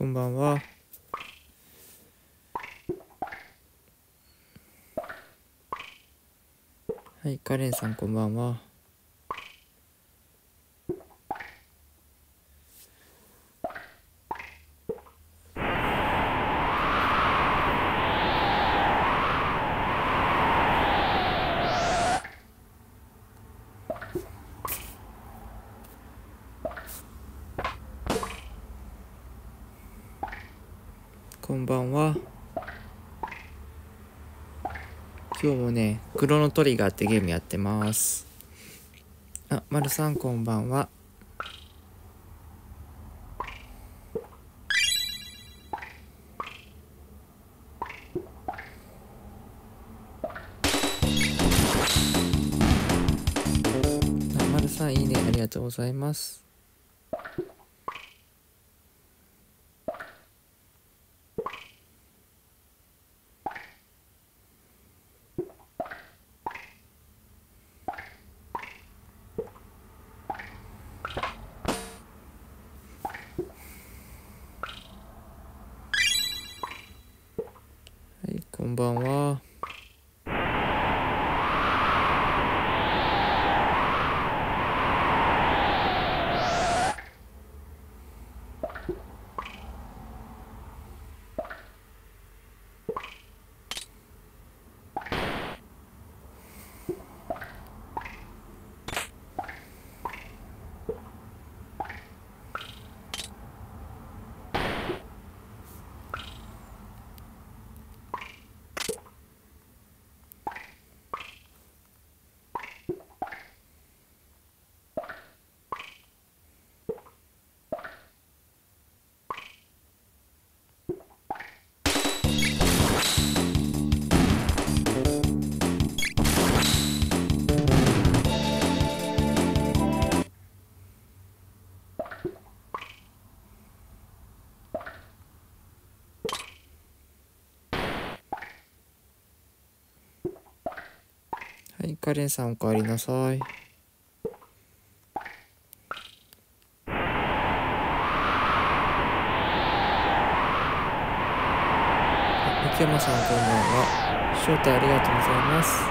こんばんは。はい、カレンさんこんばんは。こんばんは。今日もトリガーってゲームやってます。あ、まるさんこんばんは。あ、まるさんいいね、ありがとうございます。カレンさんおかえりなさい。秋山さんこんばんは。招待ありがとうございます。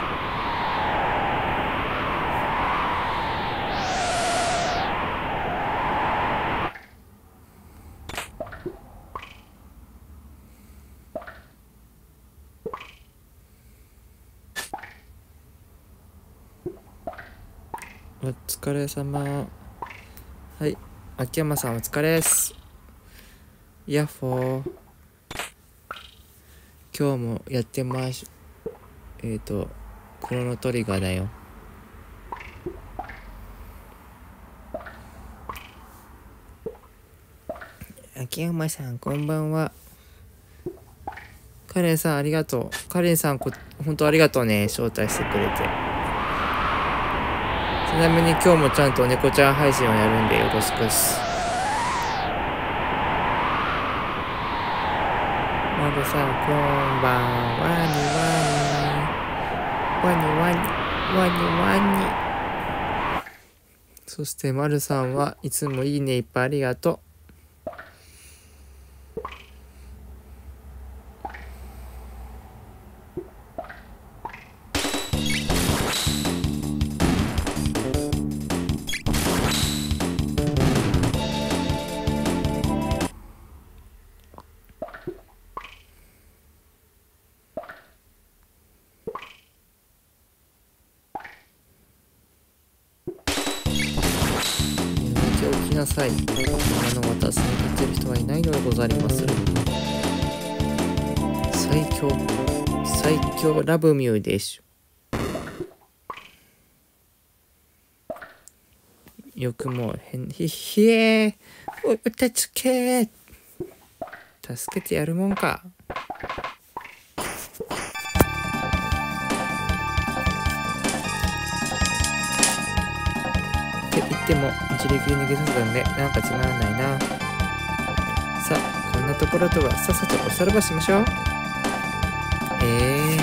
お疲れ様。はい。秋山さんお疲れです。ヤッホー。今日もやってまし、えっ、ー、と、クロノトリガーだよ。秋山さんこんばんは。カレンさんありがとう。カレンさんこ、本当ありがとうね。招待してくれて。ちなみに今日もちゃんと猫ちゃん配信をやるんでよろしくっす。まるさん、こんばんはにわに。わにわに、わにわに。そして、まるさんはいつもいいねいっぱいありがとう。さい。今の私に勝てる人はいないのでございます。最強最強ラブミューでしょよくも変ひひえおいたつけ助けてやるもんか。ても一力逃げさせたんでなんかつまらないな。さあこんなところとはさっさとおさらばしましょう。へえ、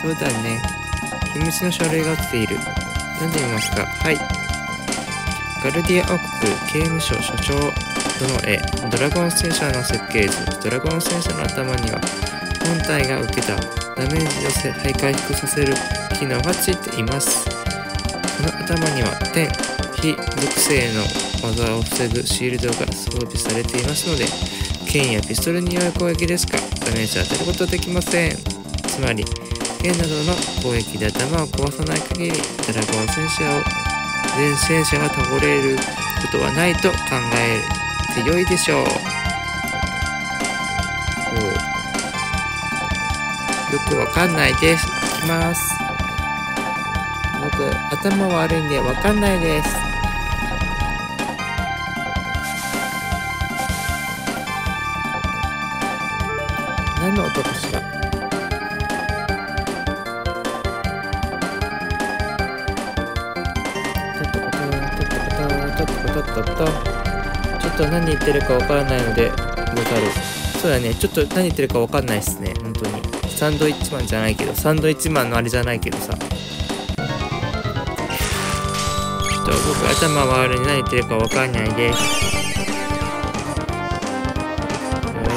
そうだね。秘密の書類が落ちている。読んでみますか。はい。ガルディア王国刑務所所長の絵ドラゴン戦車の設計図。ドラゴン戦車の頭には本体が受けたダメージを再回復させる機能がついています。この頭には天非属性の技を防ぐシールドが装備されていますので剣やピストルによる攻撃でしか？ダメージを与えることはできません。つまり剣などの攻撃で頭を壊さない限りドラゴン戦車を全戦車が倒れることはないと考えて良いでしょう。よくわかんないです。いきます。僕頭悪いんでわかんないです。何言ってるかわからないのでござる。そうだね。ちょっと何言ってるかわかんないっすね。本当に。サンドイッチマンじゃないけどサンドイッチマンのあれじゃないけどさ。ちょっと僕頭悪い何言ってるかわかんないです。よ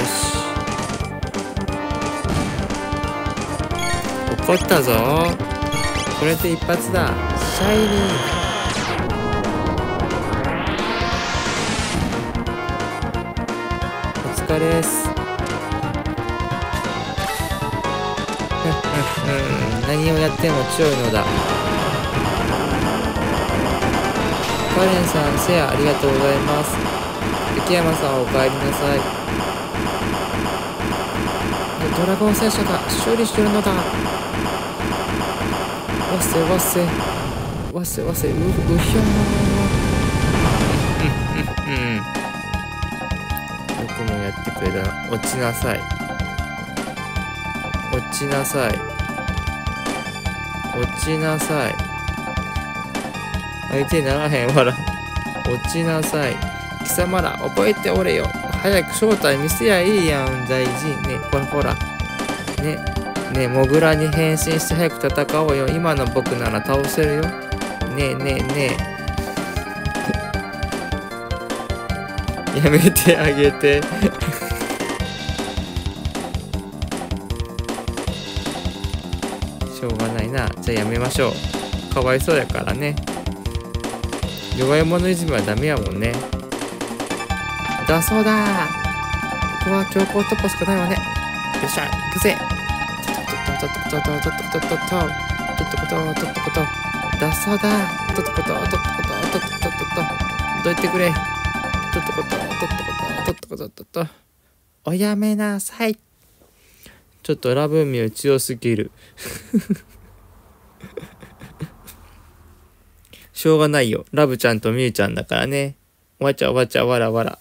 し。怒ったぞ。これで一発だ。シャイニー。お疲れです。ふ ん何をやっても強いのだ。カレンさんシェアありがとうございます。雪山さんお帰りなさい。ドラゴン戦車が勝利してるのだ。わせわせ。わせわせ。ううひょーもやってくれたな落ちなさい。落ちなさい。落ちなさい。相手にならへんわら。落ちなさい。貴様ら覚えておれよ。早く正体見せやいいやん大事。ねほらほら。ねねモグラに変身して早く戦おうよ。今の僕なら倒せるよ。ねえねえね。え やめてあげて。じゃあやめましょう。かわいそうやからね。弱い者いじめはダメやもんね。だそうだ。ここは強行突破しかないわね。よっしゃ行くぜ。とっとこととっとこととっとこととっとことだそうだとっとこととっとこととっとことどいてくれとっとこととっとこととっとこととっとおやめなさいちょっとラブミュー強すぎるしょうがないよ。ラブちゃんとミューちゃんだからね。わちゃわちゃわらわら。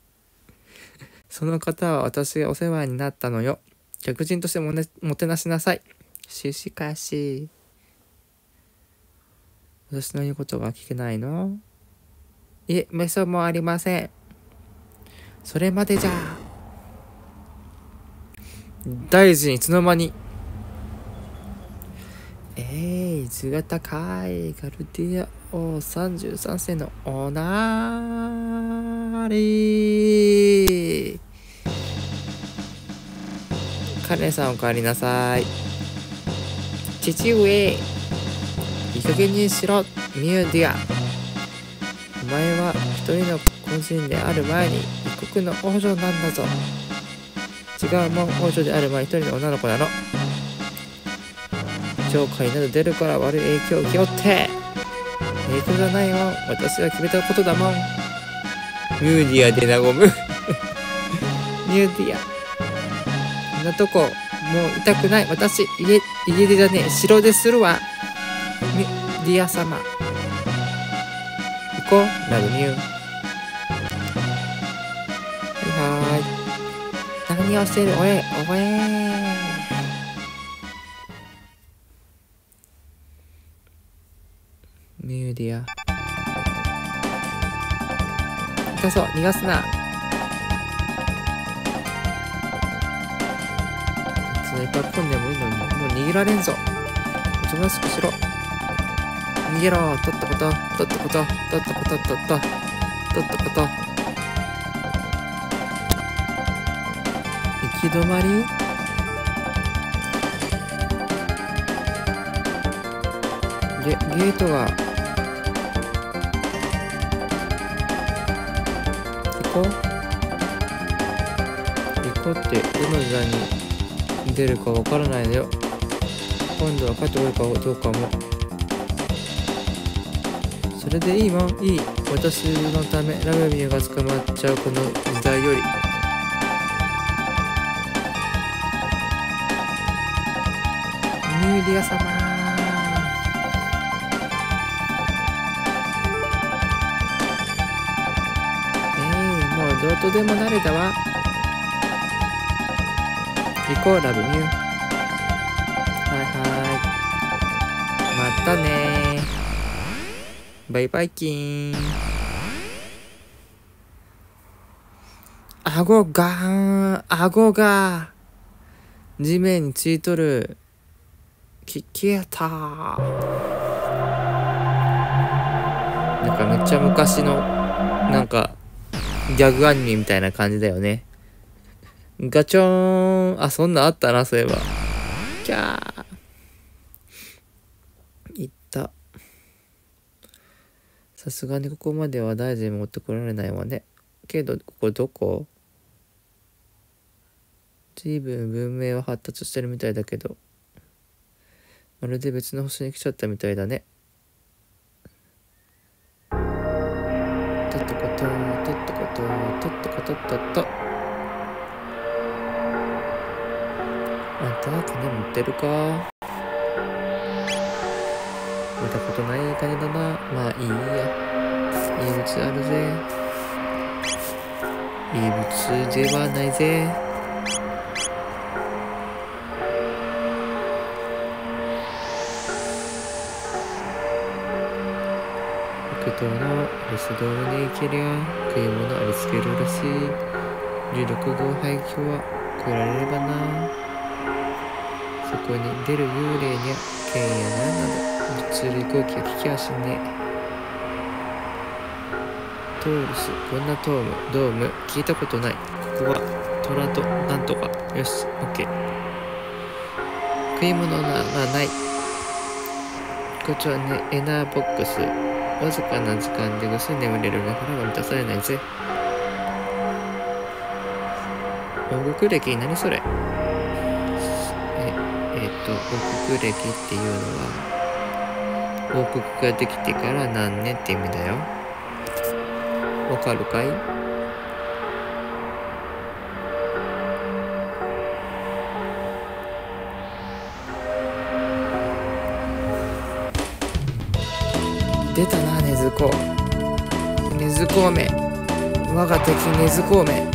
その方は私がお世話になったのよ。客人としても,、ね、もてなしなさい。ししかし。私の言うことが聞けないの？いえめそもありません。それまでじゃ。大臣いつの間に。えい図が高いガルディア王33世のおなーり。カレンさんお帰りなさい。父上いい加減にしろミューディア。お前は一人の個人である前に一国の王女なんだぞ。違うもん王女である前一人の女の子なの。教会など出るから悪い影響を受け負って。影響じゃないよ私は決めたことだもん。ミューディアで和む。ミューディア。こんなとこもう痛くない。私家家出じゃねえ。城でするわ。ミュディア様。行こう。ラブミュー。はい。はい何をしてる？おえおえディア痛そう。逃がすな。スナイパー込んでもいいのに。もう逃げられんぞ。おとなしくしろ。逃げろ。とったこと。とったこと。とったこと。とった。とったこと。行き止まり？ゲゲートが行こう。行こうってどの時代に出るかわからないのよ。今度は帰ってこいかどうかも。それでいいもんいい。私のためラブミューが捕まっちゃうこの時代より。ミューディア様。とでもなれたわ。行こうラブミュー。はいはい。またね。バイバイキーン。顎が顎が地面についとる。き消えた。なんかめっちゃ昔のなんかギャグアニメみたいな感じだよね。ガチョーン。あそんなあったなそういえば。キャー。いった。さすがにここまでは大臣持ってこられないわね。けどここどこ？随分文明は発達してるみたいだけど。まるで別の星に来ちゃったみたいだね。てるか。見たことない金だなまあいいや。いい物あるぜ。いい物ではないぜ。北東の留守道に行けりゃ食い物ありつけるらしい。16号廃墟は来られればな。そこに出る幽霊にゃ剣やなんなど物理攻撃は聞きやしね。えトールスこんなトームドーム聞いたことない。ここはトラとなんとか。よしオッケー。食い物ならない。こっちはねエナーボックス。わずかな時間でぐっすり眠れるが腹が満たされないぜ。王国歴何それ。と王国歴っていうのは王国ができてから何年って意味だよ。わかるかい？出たな根津子根津孔明我が敵根津孔明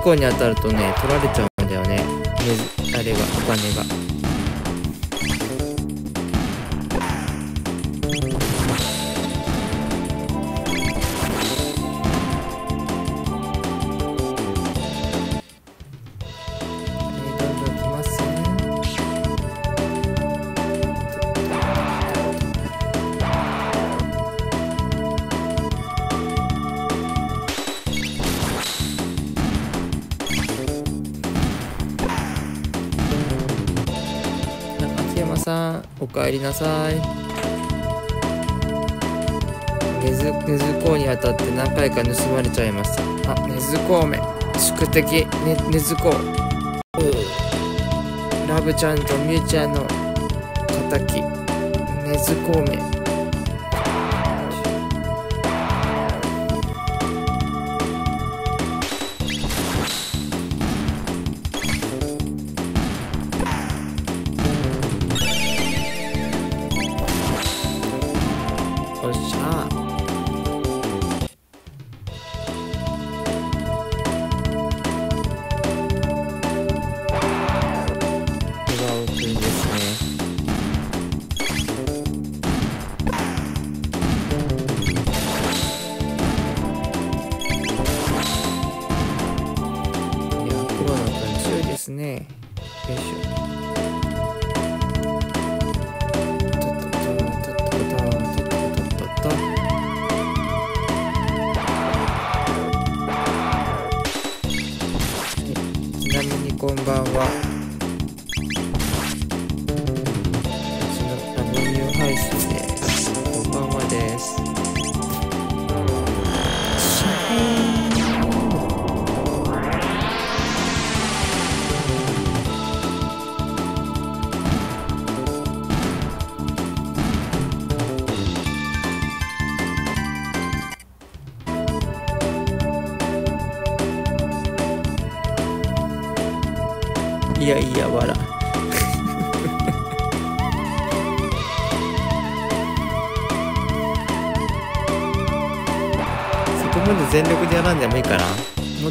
ねずこに当たるとね取られちゃうんだよねあれがお金が。帰りなさい。根津根津港に当たって何回か盗まれちゃいました。あ根津港め宿敵。ね根津港。ラブちゃんとミュウちゃんの敵。根津港め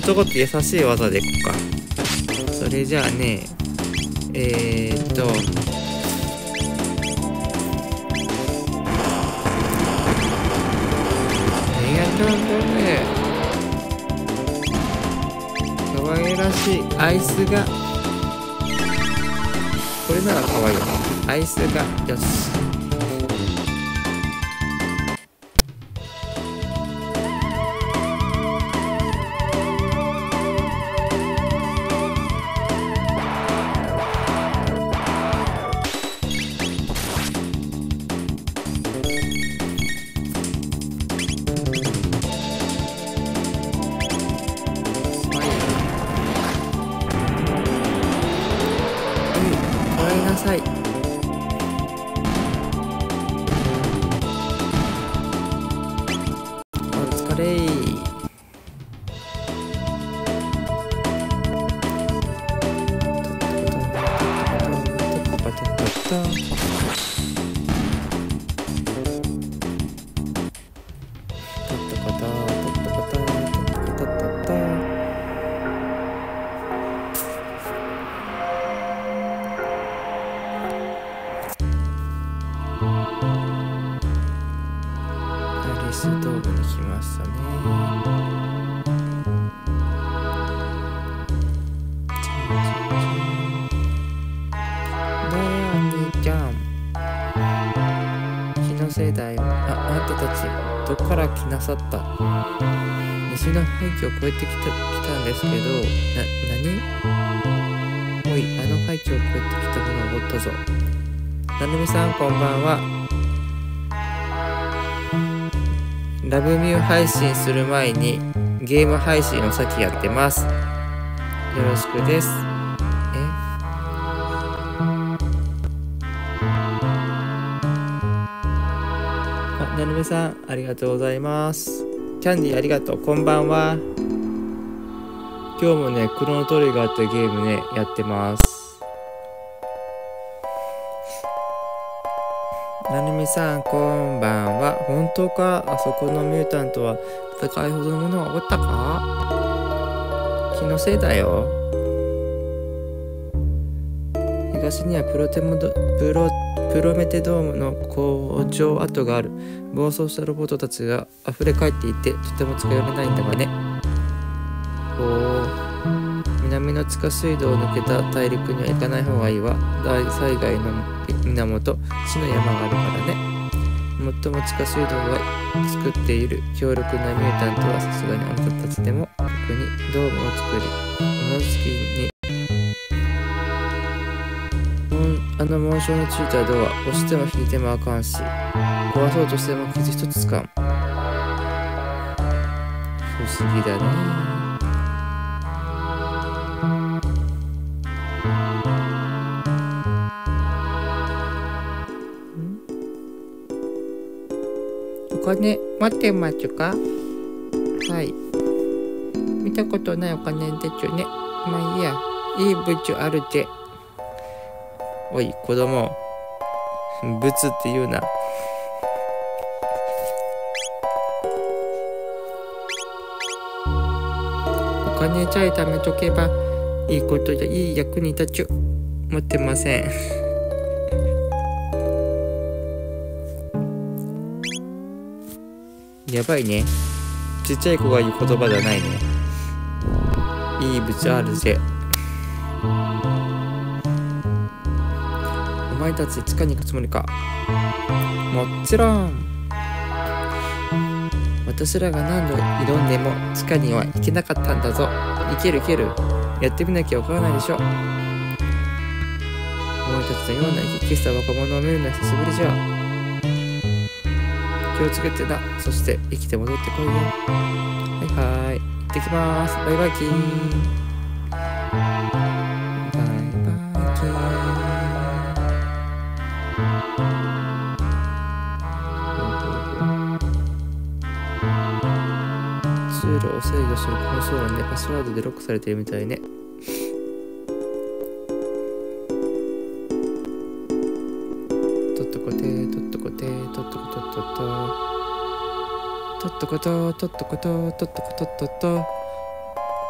ちょこっと優しい技でいこうか。それじゃあねえー、っと。ありがとうね可愛らしいアイスが。これなら可愛いよアイスがよし。アなさった。西の廃墟を越えてきた来たんですけどな何？おいあの廃墟を越えてきたものをったぞ。なるみさんこんばんは。ラブミュー配信する前にゲーム配信を先やってます。よろしくです。ありがとうございます。キャンディーありがとう。こんばんは。今日もね、クロノトリガーってゲームね、やってます。なるみさん、こんばんは。本当か？あそこのミュータントは戦いほどのものはおったか？気のせいだよ。東にはプロテムド、プロプロメテドームの工場跡がある。暴走したロボットたちが溢れ返っていてとても近寄れないんだがね。おお南の地下水道を抜けた大陸には行かない方がいいわ。大災害の源死の山があるからね。最も地下水道が作っている。強力なミュータントはさすがにあなたたちでもここにドームを作りこの月にの紋章のついたドア押しても引いてもあかんし壊そうとしても傷一つつかん。不思議だね。お金待ってますか？はい。見たことないお金でちゅね。まあいいや。いい物あるぜおい子供。物って言うな。お金さえ貯めとけばいいことじゃいい役に立ち持ってません。やばいね。ちっちゃい子が言う言葉じゃないね。いい物あるぜ。前たち地下に行くつもりか？もちろん。私らが何度挑んでも地下には行けなかったんだぞ。行ける行ける。やってみなきゃわからないでしょ。お前たちのような生き生きした若者を見るのは久しぶりじゃ。気をつけてな。そして生きて戻ってこいよ。はいはい。行ってきます。バイバイキーン。するコンソールでパスワードでロックされてるみたいね。とっとこてとっとこてとっとことっとととっとこととっとこととっとことっとと。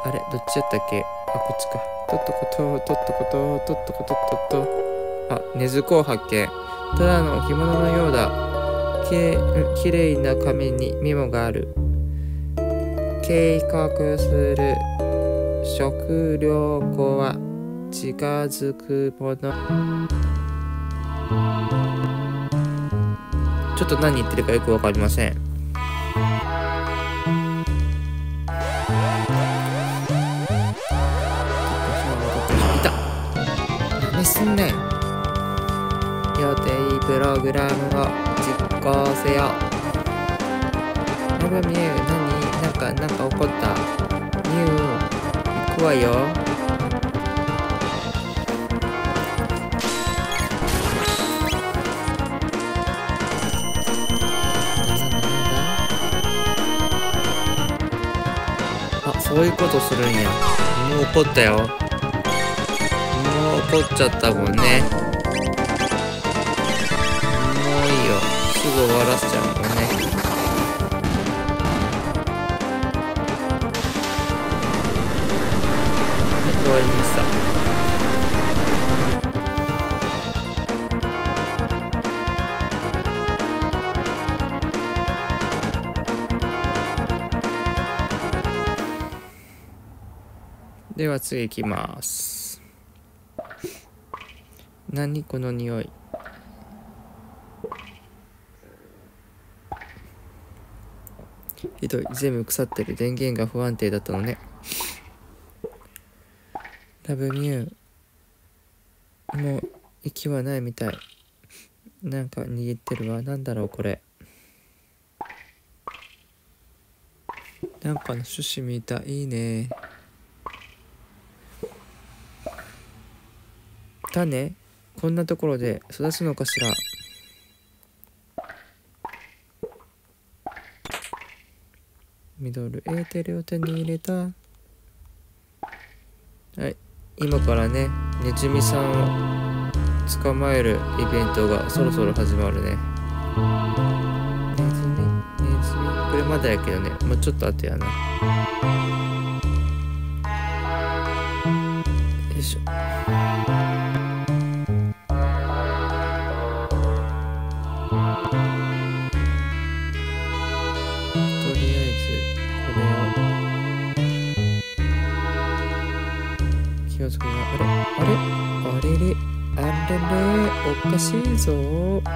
あれどっちやったっけ？あこっちか。とっとこととっとこととっとことっとっと。あ根津港発見ただの置物のようだ。きれいきれいな紙にメモがある。計画する食料庫は近づくもの。ちょっと何言ってるかよくわかりません。いた何すんねん。予定プログラムを実行せよ。やばみえ何なんかなんか起こったミュウ行くわよあそういうことするんや。もう怒ったよ。もう怒っちゃったもんね。は次行きます。何この匂い？ひどい。全部腐ってる。電源が不安定だったのね。ラブミュー。もう息はないみたい。なんか握ってるわ。なんだろうこれ。なんかの種子みた。いいいね。種こんなところで育つのかしら？ミドルエーテルを手に入れた。はい。今からねネズミさんを捕まえるイベントがそろそろ始まるね。ネズミネズミ。これまだやけどねもうちょっと後やな。よいしょ。れ？を気をつけなあれ？あれ？あれ？れ？あれ？れ？おかしいぞあ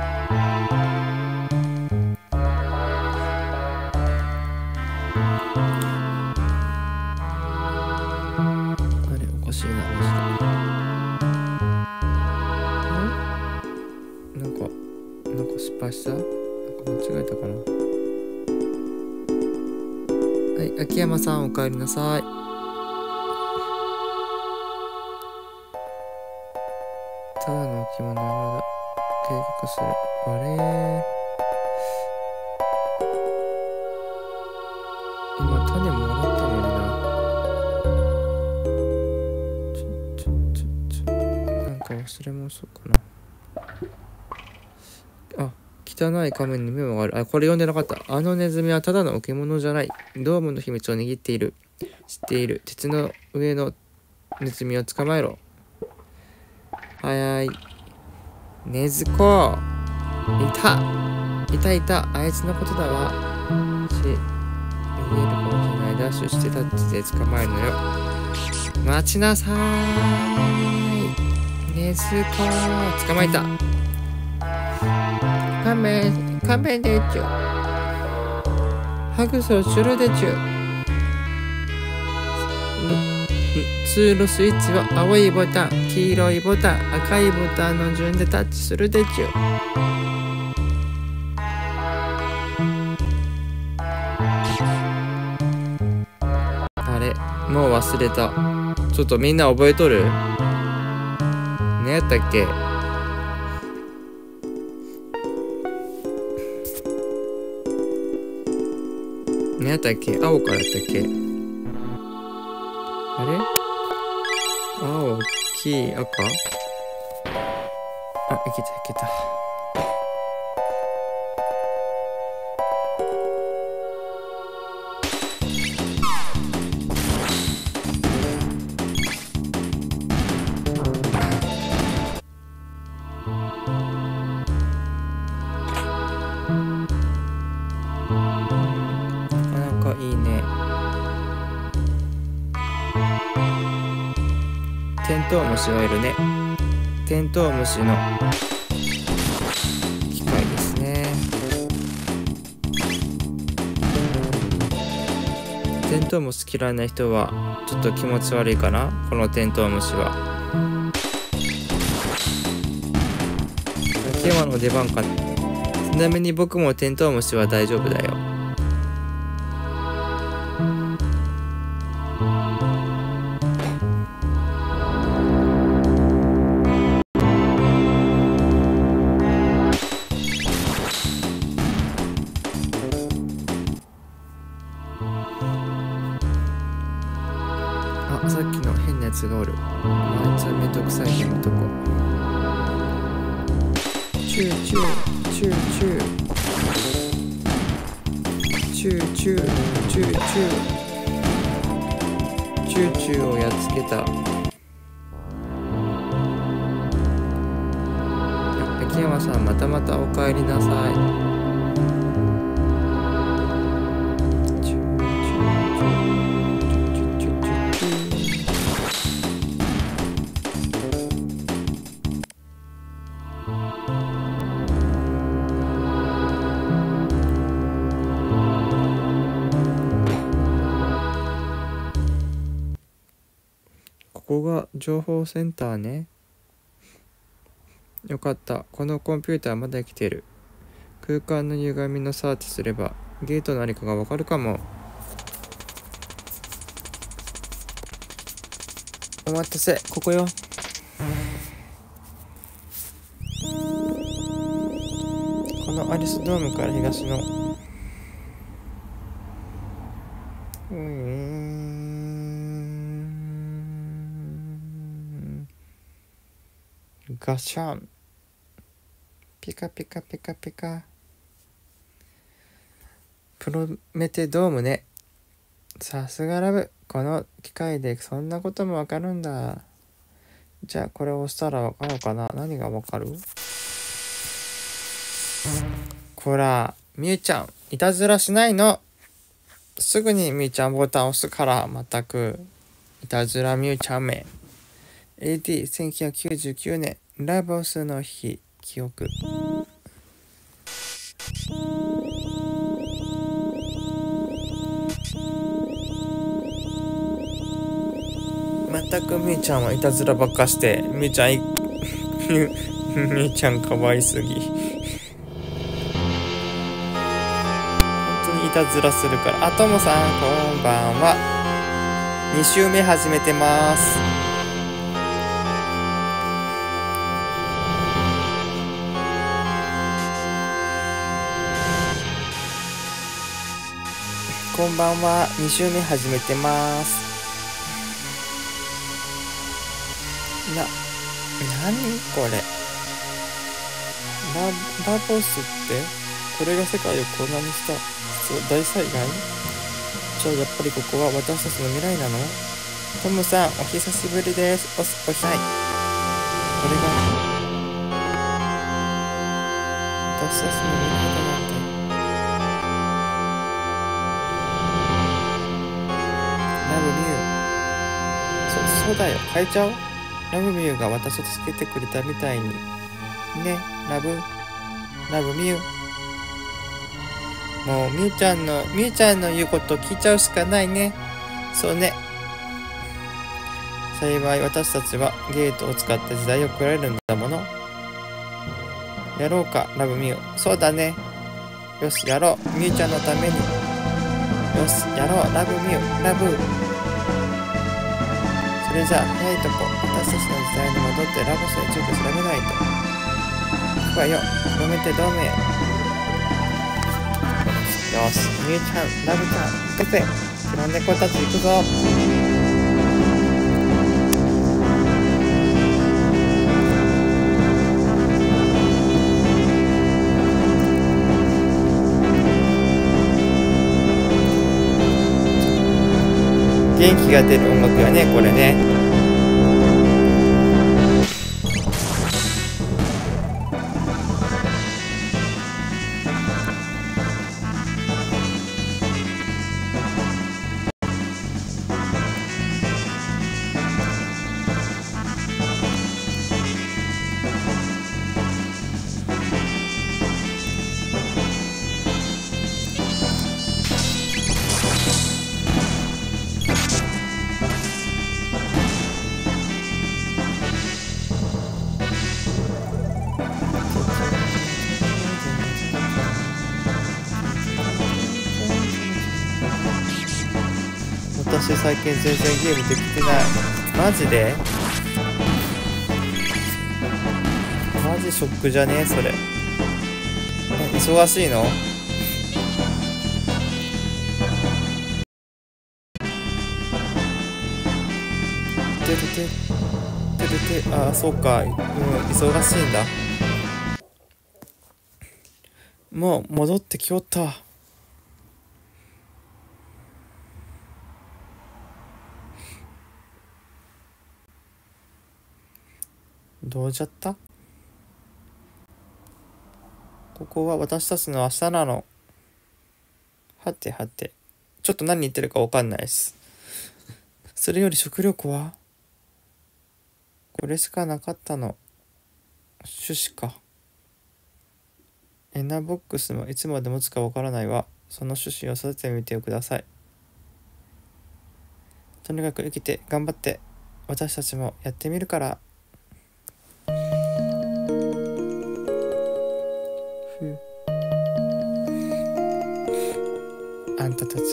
れ？おかしいなマジであれ？なんかなんか失敗したなんか間違えたかなはい秋山さんお帰りなさい計画するあれ今種もらったのにな。ちょちょちょちょなんか忘れ物そうかなあ汚い仮面に目もあるあこれ読んでなかったあのネズミはただの置物じゃないドームの秘密を握っている知っている鉄の上のネズミを捕まえろはいはいねずこ。いた。いたいた。あいつのことだわ。し。見えるかもしれない。ダッシュしてタッチで捕まえるのよ。待ちなさーい。ねずこ。捕まえた。仮面仮面でちゅハグソシュルでちゅ通路スイッチは青いボタン黄色いボタン赤いボタンの順でタッチするでちゅあれもう忘れた。ちょっとみんな覚えとる？何やったっけ？何やったっけ？青からやったっけ？黄、赤？あ、いけたいけた。テントウムシの機械ですね。テントウムシ嫌いな人はちょっと気持ち悪いかな？このテントウムシは。秋山の出番か。ちなみに僕もテントウムシは大丈夫だよ。情報センターね。よかった。このコンピューターまだ生きてる。空間の歪みのサーチすればゲートの何かがわかるかも。お待たせ。ここよ。このアリスドームから東のうーんガシャンピカピカピカピカプロメテドームね。さすがラブ。この機械でそんなこともわかるんだ。じゃあこれを押したらわかるかな。何がわかる？こらみゆちゃん。いたずらしないの。すぐにみゆちゃんボタン押すからまったく。いたずらみゆちゃんめ。AD1999 年。ラボスの日記憶。まったくみーちゃんはいたずらばっかしてみーちゃんい みーちゃんかわいすぎ。本当にいたずらするから。あともさんこんばんは。2週目始めてます。こんばんは。2週目始めてます。な、なにこれ？ララボスって？これが世界を混乱にしたそう大災害？じゃあやっぱりここは私たちの未来なの？トムさんお久しぶりです。おおひない。これがうだよ。変えちゃう。ラブミューが私を助けてくれたみたいに。ね。ラブ。ラブミュー。もうみゆちゃんのみゆちゃんの言うこと聞いちゃうしかないね。そうね。幸い私たちはゲートを使って時代を送られるんだもの。やろうかラブミュー。そうだね。よしやろう。みゆちゃんのために。よしやろう。ラブミュー。ラブ。それじゃあ早いとこ私たちの時代に戻ってラボスをちょっと調べないと。行くわよ止めて同盟よしみゆちゃんラブちゃん行くぜ。黒猫たち行くぞ。元気が出る音楽やねこれね。最近全然ゲームできてない。マジで？マジショックじゃね？えそれ。え忙しいの？てるててるてあそうか。うん忙しいんだ。もう戻ってきよった。どうじゃった？ここは私たちの明日なの。はてはて。ちょっと何言ってるかわかんないです。それより食料庫は？これしかなかったの。種子か。エナボックスもいつまで持つかわからないわ。その種子を育ててみてください。とにかく生きて頑張って私たちもやってみるから。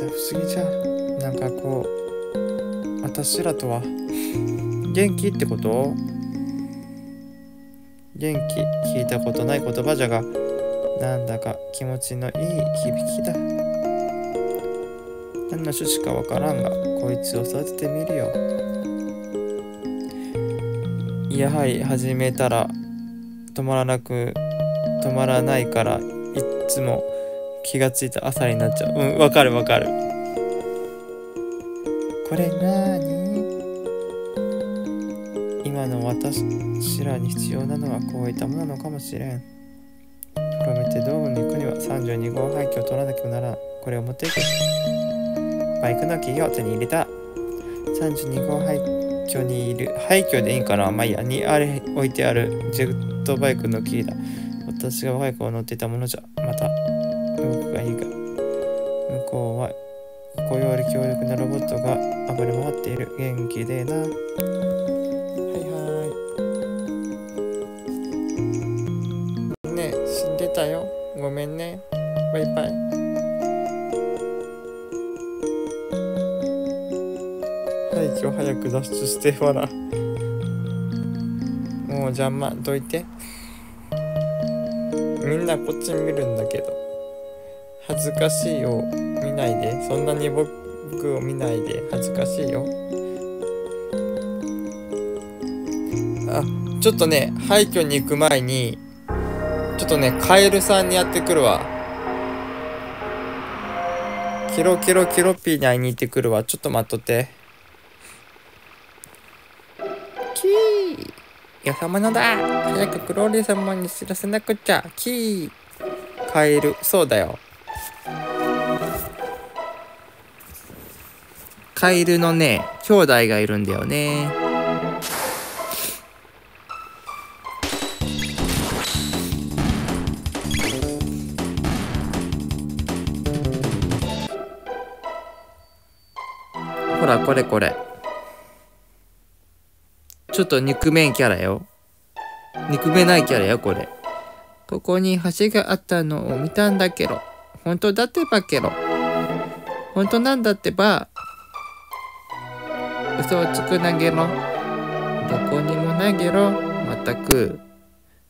あんたたちは不思議じゃ。なんかこう私らとは元気ってこと？元気？聞いたことない言葉じゃがなんだか気持ちのいい響きだ。何の種子かわからんがこいつを育ててみるよ。やはり始めたら止まらなく止まらないからいっつも気がついた朝になっちゃう。うんわかるわかる。これなーに今の私らに必要なのはこういったものなのかもしれん。プロメテドームに行くには32号廃墟を取らなきゃならん。これを持っていく。バイクのキーを手に入れた。32号廃墟にいる。廃墟でいいんかな？まあいいやにあれ置いてある。ジェットバイクのキーだ。私がバイクを乗っていたものじゃ。り強力なロボットが暴れ回っている。元気でな。はいはい。ねえ死んでたよ。ごめんね。バイバイ。廃墟早く脱出してほらもう邪魔。どいて。みんなこっち見るんだけど。恥ずかしいよ。見ないで。そんなに僕服を見ないで恥ずかしいよ。あちょっとね廃墟に行く前にちょっとねカエルさんにやってくるわ。キロキロキロピーに会いに行ってくるわ。ちょっと待っとって。キー。よさまのだ。早くクローリー様に知らせなくちゃ。キー。カエル。そうだよ。カエルのね兄弟がいるんだよね。ほらこれこれ。ちょっと憎めんキャラよ。憎めないキャラよこれ。ここに橋があったのを見たんだけど。本当だってばけど。本当なんだってば嘘をつくなげろ。どこにもなげろ。まったく。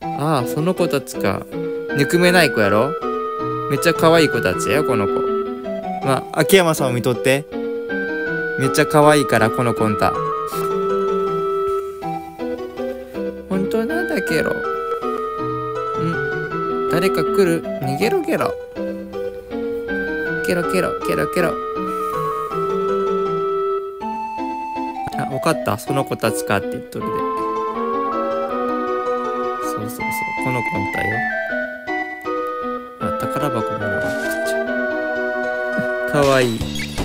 ああその子たちか。憎めない子やろ。めっちゃ可愛い子たちやよこの子。まあ秋山さんを見とって。めっちゃ可愛いからこのコンタ本当なんだけどん。誰か来る。逃げろゲロ。ケロケロケロケロ。かった？その子たちかって言っとるで。そうそうそう。このコンタよ。あ宝箱もらわなくちゃ。かわいい。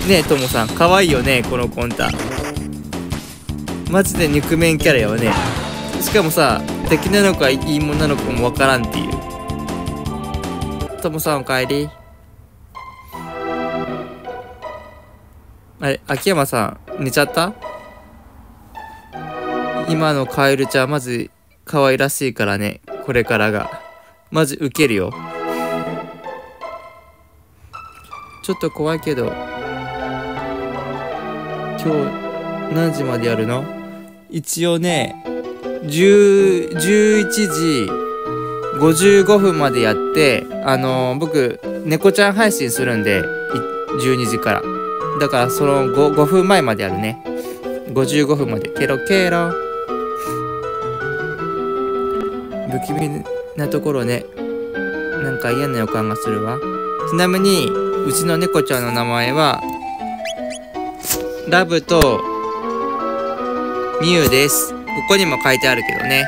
ねえともさん。かわいいよねこのコンタマジで肉面キャラよね。しかもさ敵なのかいいもんなのかもわからんっていう。ともさんおかえり。あれ秋山さん寝ちゃった？今のカエルちゃんまず可愛らしいからね。これからが。マジウケるよ。ちょっと怖いけど。今日何時までやるの？一応ね10 11時55分までやってあのー僕猫ちゃん配信するんで12時から。だからその 5, 5分前までやるね。55分まで。ケロケロ。不気味なところね。なんか嫌な予感がするわ。ちなみにうちの猫ちゃんの名前はラブとミュウです。ここにも書いてあるけどね。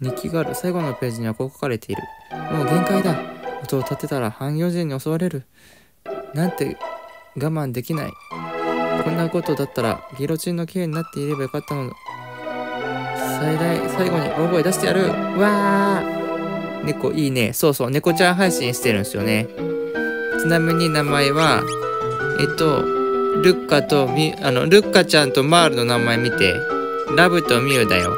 日記がある。最後のページにはこう書かれている。もう限界だ。音を立てたら半魚人に襲われる。なんて我慢できない。こんなことだったらギロチンの刑になっていればよかったの最大最後に大声出してやる。わー。猫いいね。そうそう。猫ちゃん配信してるんですよね。ちなみに名前はえっとルッカとミあのルッカちゃんとマールの名前見てラブとミュウだよ。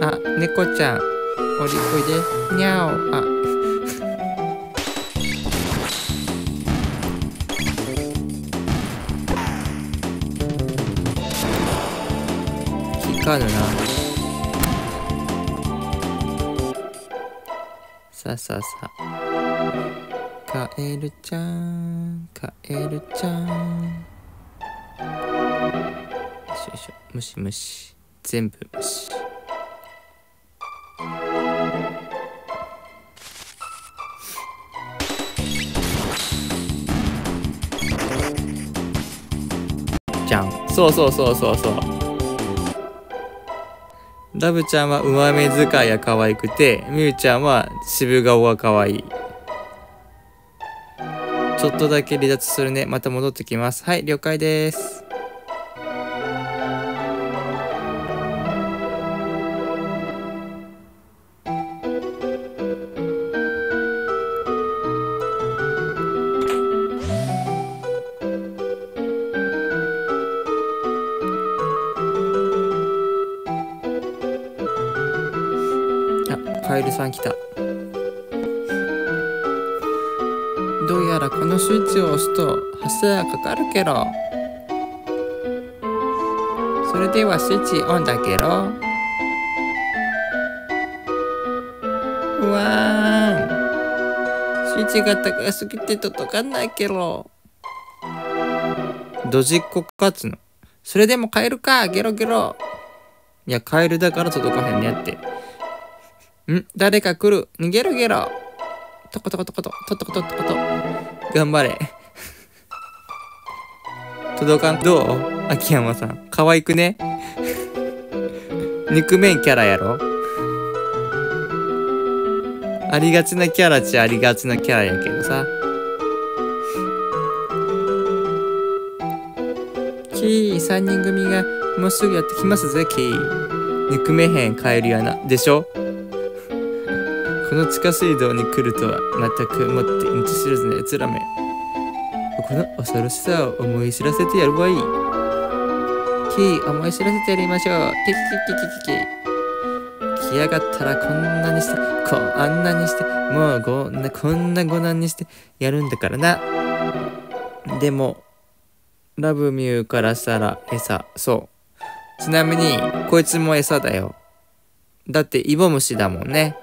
あ猫ちゃん。おりおいで。にゃお。あ。光るな。さあさあさあ。カエルちゃん。カエルちゃん。よいしょよいしょ。ムシムシ全部ムシそうそうそうそうそう。ダブちゃんはうまめ遣いが可愛くてみゆちゃんは渋顔が可愛い。ちょっとだけ離脱するね。また戻ってきます。はい了解です。来た。どうやらこのスイッチを押すと発射がかかるけどそれではスイッチオンだけどわーん。スイッチが高すぎて届かないけどドジっ子勝つの。それでもカエルか。ゲロゲロ。いやカエルだから届かへんねやって。ん誰か来る。逃げろゲロトコトコトコト。トトコトトコト頑張れ。届かん。どう？秋山さん。可愛くね？憎めんキャラやろ？ありがちなキャラっちゃありがちなキャラやけどさ。キー3人組がもうすぐやってきますぜキー。憎めへんカエルやな。でしょ？この地下水道に来るとは全く思ってうんち知らずのやつらめ。この恐ろしさを思い知らせてやるわいキー思い知らせてやりましょう。キキキキキキキ来やがったらこんなにしてこうあんなにしてもうこんなこんなご難にしてやるんだからな。でもラブミューからしたら餌。そう。ちなみにこいつも餌だよ。だってイボムシだもんね。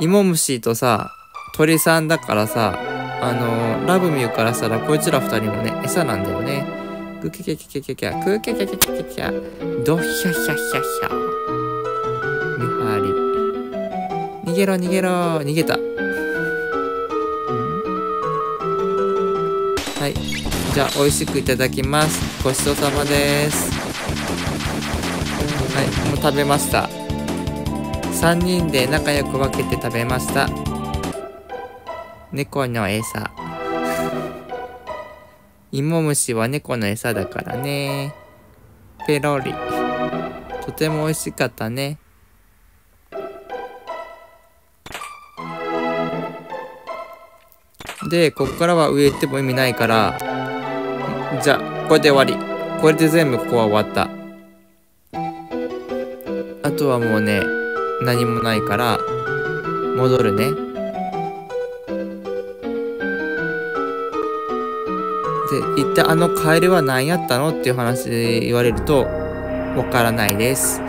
イモムシとさ鳥さんだからさあのー、ラブミューからしたらこいつら二人もね餌なんだよね。グキキキキキキャクキキキキキキャドヒャヒャヒャヒャ見張り逃げろ逃げろ逃げたはいじゃあ美味しくいただきますごちそうさまですはいもう食べました3人で仲良く分けて食べました。猫の餌。芋虫は猫の餌だからね。ペロリ。とても美味しかったね。でこっからは上行っても意味ないから。じゃあこれで終わり。これで全部ここは終わった。あとはもうね何もないから戻るね。で一体あのカエルは何やったの？っていう話で言われるとわからないです。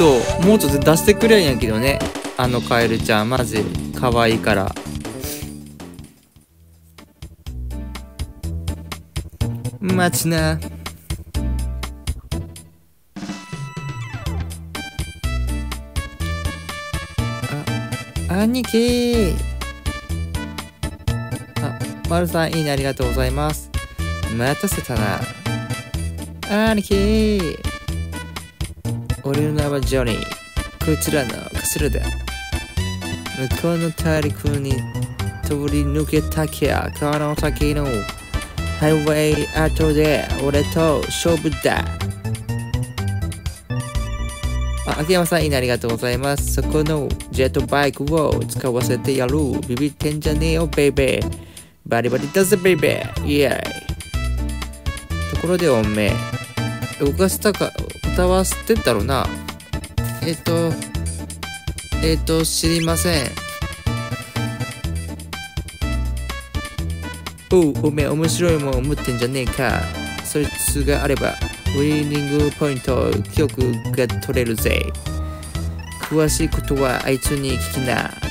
そうもうちょっと出してくれんやけどね。あのカエルちゃんマジ可愛いから。待ちな。あ兄貴。あまるさんいいね。ありがとうございます。待たせたな。兄貴。俺の名はジョニー。こちらの頭だ向こうの大陸に通り抜けたきゃこの先の。ハイウェイ後で俺と勝負だ。あ秋山さんいいねありがとうございますそこのジェットバイクを使わせてやる。ビビってんじゃねえよベイベー。バリバリだぜベイベー。イエーイ。ところでおめえ。動かしたか歌わせてんだろうな。えっ、とえっ、と知りません。おうおめえ面白いもん持ってんじゃねえか。そいつがあればウィーニングポイント記憶が取れるぜ。詳しいことはあいつに聞きな。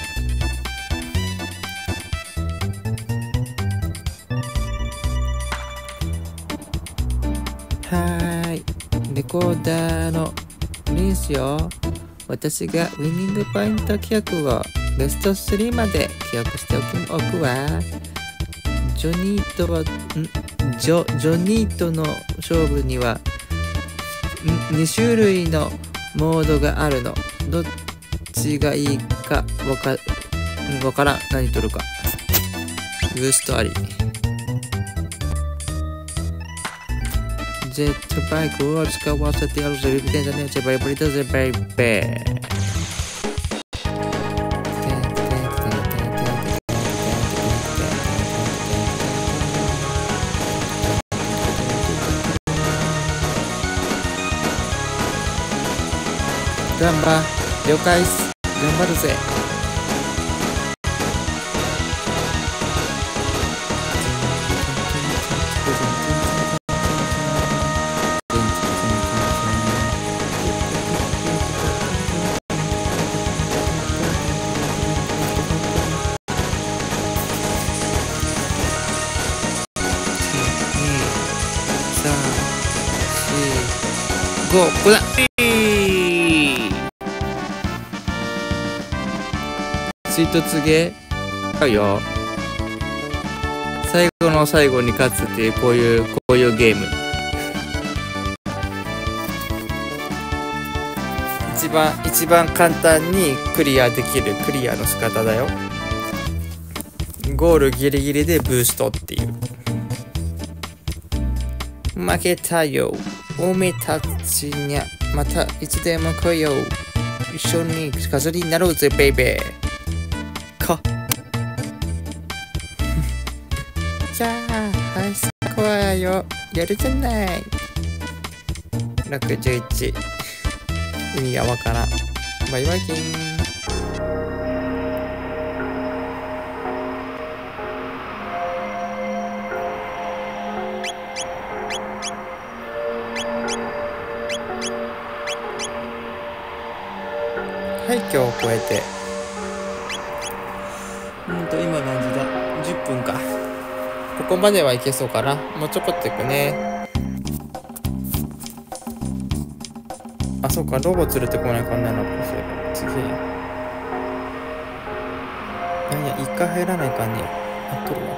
コーダーのリンスよ。私がウィニングポイント記憶をベスト3まで記憶しておくわ。ジョニーとはん？ジョジョニーとの勝負には2種類のモードがあるの。どっちがいいかわかからん。何取るか。ブーストあり。ジェットバイクを使わせてやるぜビビてんじゃねえぜバイバリだぜベイベーガンバ了解っす頑張るぜ5ここだ追突ゲ。ーあよ。最後の最後に勝つっていうこういうこういうゲーム。一番一番簡単にクリアできるクリアの仕方だよ。ゴールギリギリでブーストっていう。負けたよ。おめたちにゃまたいつでも来いよ一緒に飾りになろうぜベイベー。か。じゃあハイスコアよやるじゃない。61意味がわからん。バイバイキンはい今日を超えて。うんと今何時だ10分か。ここまではいけそうかな。もうちょこっといくね。あそうかロボ連れてこないかんないのか次。何や一回入らないかんねや。っとるわ。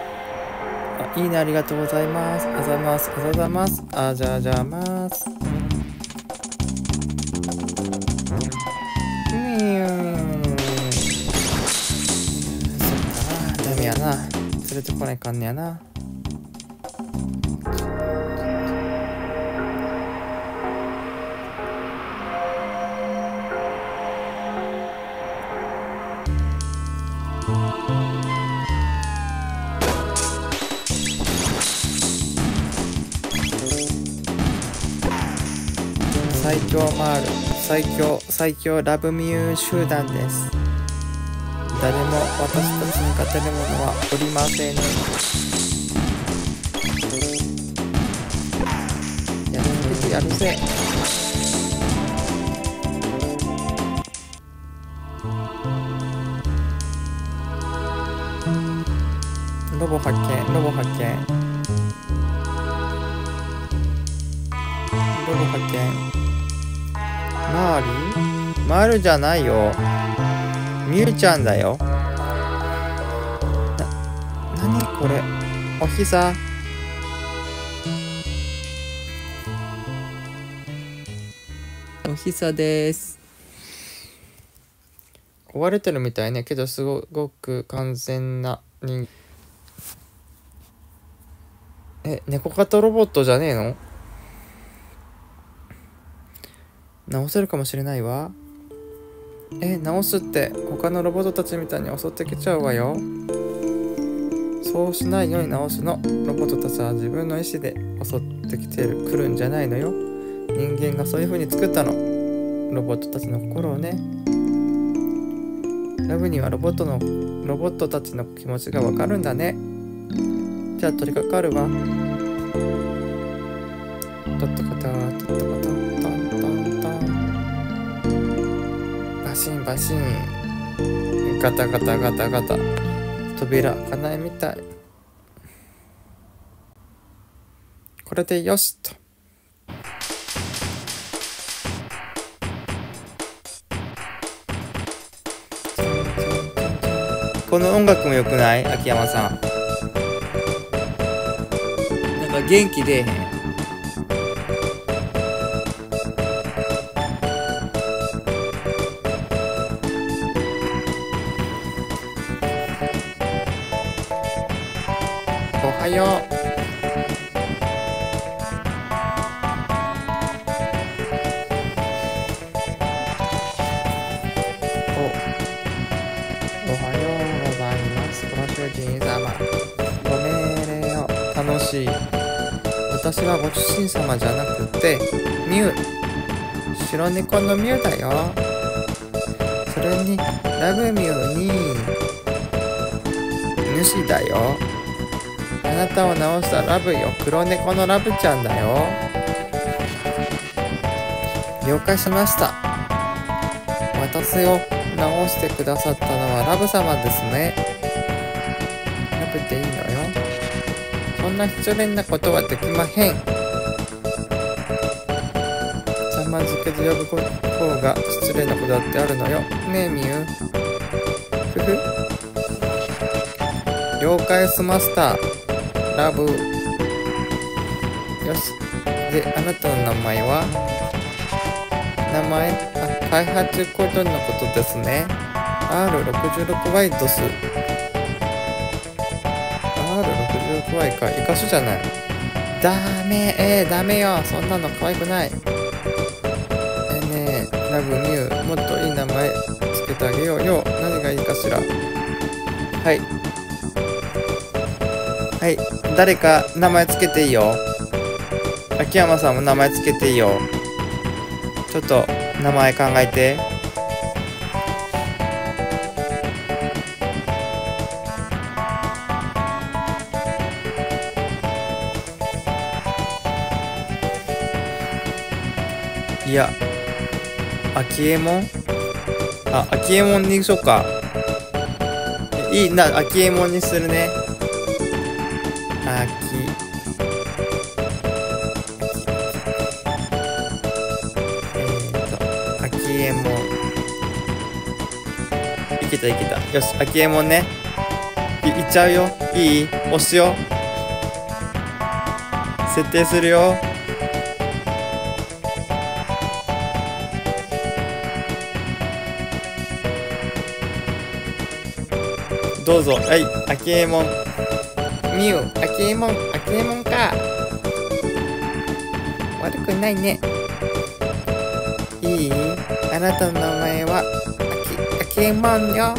あいいねありがとうございます。あざます。あざざます。あじゃあじゃあますこないかんねやな。最強マール最強最強ラブミュー集団です。私たちに勝てる者はおりませんやるべきやるぜロボ発見ロボ発見ロボ発見マーリーマールじゃないよミュウちゃんだよこれ。おひざおひざです。壊れてるみたいね。けどすごく完全な人え猫型ロボットじゃねえの？直せるかもしれないわ。え直すって他のロボットたちみたいに襲ってきちゃうわよ。そうしないように直すの。ロボットたちは自分の意思で襲ってきてる来るんじゃないのよ。人間がそういう風に作ったの。ロボットたちの心をね。ラブにはロボットのロボットたちの気持ちがわかるんだね。じゃあ取り掛かるわ。とっとこととっとことトントントン。バシンバシン。ガタガタガタガタ。扉開かないみたい。これでよしと。この音楽も良くない？秋山さん。なんか元気出えへん。よ。うお。おはようございます。ご主人様ご命令を。楽しい。私はご主人様じゃなくてミュウ。白猫のミュウだよ。それにラブミュウに主だよ。あなたを直したラブよ。黒猫のラブちゃんだよ。了解しました。私を直してくださったのはラブ様ですね。ラブでいいのよ。そんな失礼なことはできまへん。ざまづけで呼ぶ方が失礼なことだってあるのよ。ねえみゆ。ふふ。了解しました。ラブよし。であなたの名前は？名前あ開発コードのことですね。R66Y ドス。R66Y かイカスじゃない。ダメ。えー、ダメよ。そんなの可愛くない。えー、ねえ。ラブミュウもっといい名前つけてあげよう。よ何がいいかしら。はい。はい。誰か名前つけていいよ。秋山さんも名前つけていいよ。ちょっと名前考えて。いや秋右衛門あ秋右衛門にしようか。いいな秋右衛門にするね。と秋右衛門いけたいけた。よし秋右衛門ね。いいっちゃうよ。いい？押すよ。設定するよ。どうぞ。はい秋右衛門みゆ秋右衛門秋右衛門か。悪くないね。なたの名前は秋秋右衛門よ。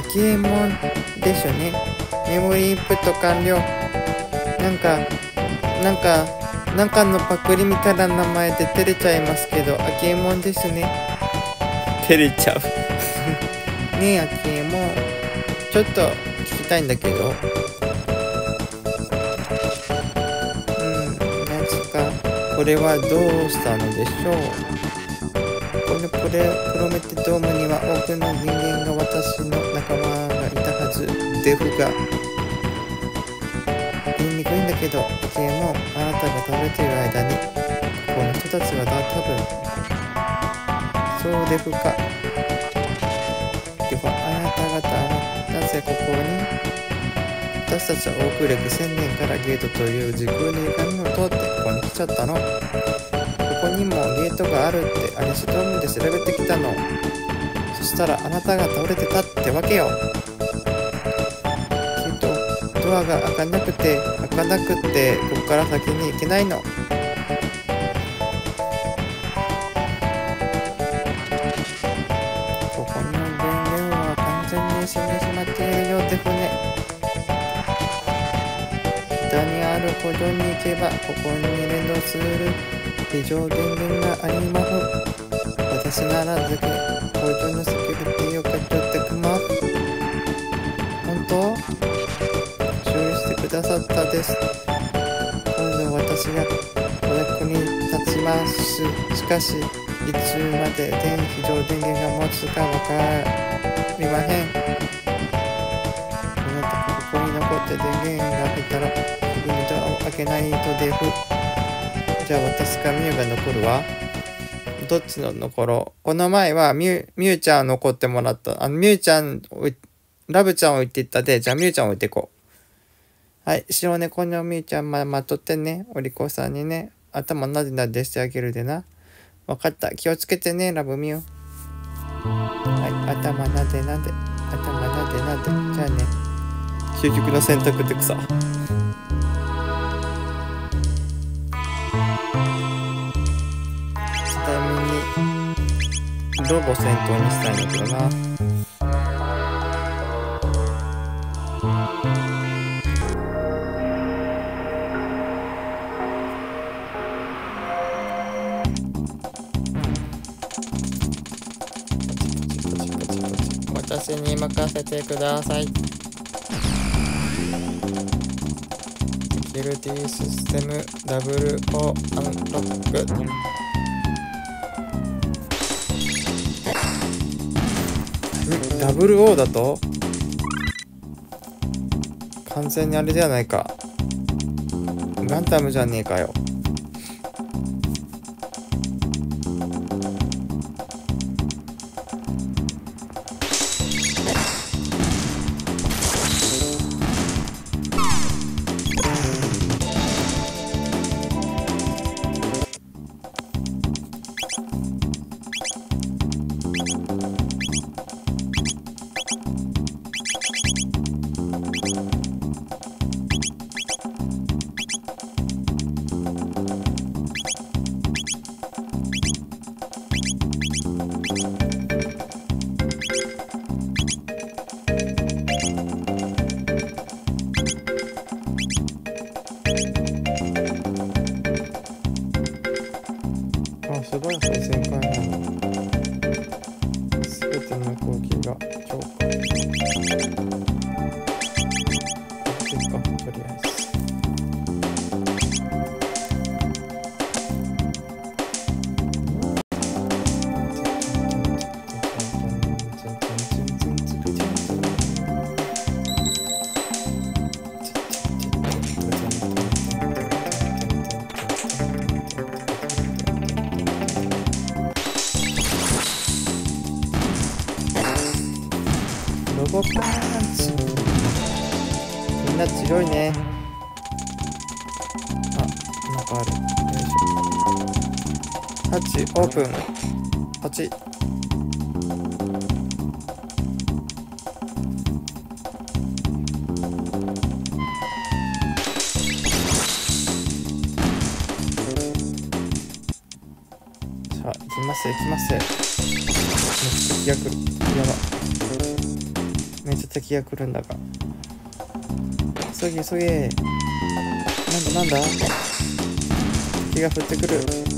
秋右衛門でしょね。メモリーインプット完了なんかなんかなんかのパクリみたいな名前で照れちゃいますけど秋右衛門ですね。照れちゃう。ねえ、あきえも、ちょっと聞きたいんだけど。これはどうしたのでしょうこのプロメテドームには多くの人間が私の仲間がいたはず。デフが。言いにくいんだけど、あきえも、あなたが食べてる間に、この人たちはだ、多分、そうデフか。ではあなた方はなぜここに私たちはオークレク1000年からゲートという時空の歪みを通ってここに来ちゃったのここにもゲートがあるってアリストームで調べてきたの。そしたらあなたが倒れてたってわけよ。けどドアが開かなくて開かなくってここから先に行けないの。ここの電源は完全に死んでしまっているようで船。左にあるほどに行けばここに連動する。非常電源があります私ならぜひ工場のセキュリティを買っちゃってきます本当？注意してくださったです。今度私がお役に立ちます。しかしいつまで電非常電源が持つかわかりません。あなたここに残って電源が入ったらすぐにドアを開けないとデフじゃあ私かミュウが残るわ。どっちの残ろう？この前はミュミュウちゃん残ってもらった。あのミュウちゃんをラブちゃんを置いていったでじゃあミュウちゃん置いていこう。はい白猫のミュウちゃんままとってね。お利口さんにね。頭なでなでしてあげるでな。わかった。気をつけてねラブミュウ。はい頭なでなで。頭なでなで。じゃあね。究極の選択ってくさ。ちなみにロボ戦闘にしたいんだけどな私に任せてください。IT システムダブルをアンロックんダブル O だと？完全にあれじゃないか。ガンダムじゃねえかよ。ッチオープンパチさあ行きます行きます。目的が来る。やば。めっちゃ敵が来るんだが。急げ急げ。なんだなんだ？敵が降ってくる。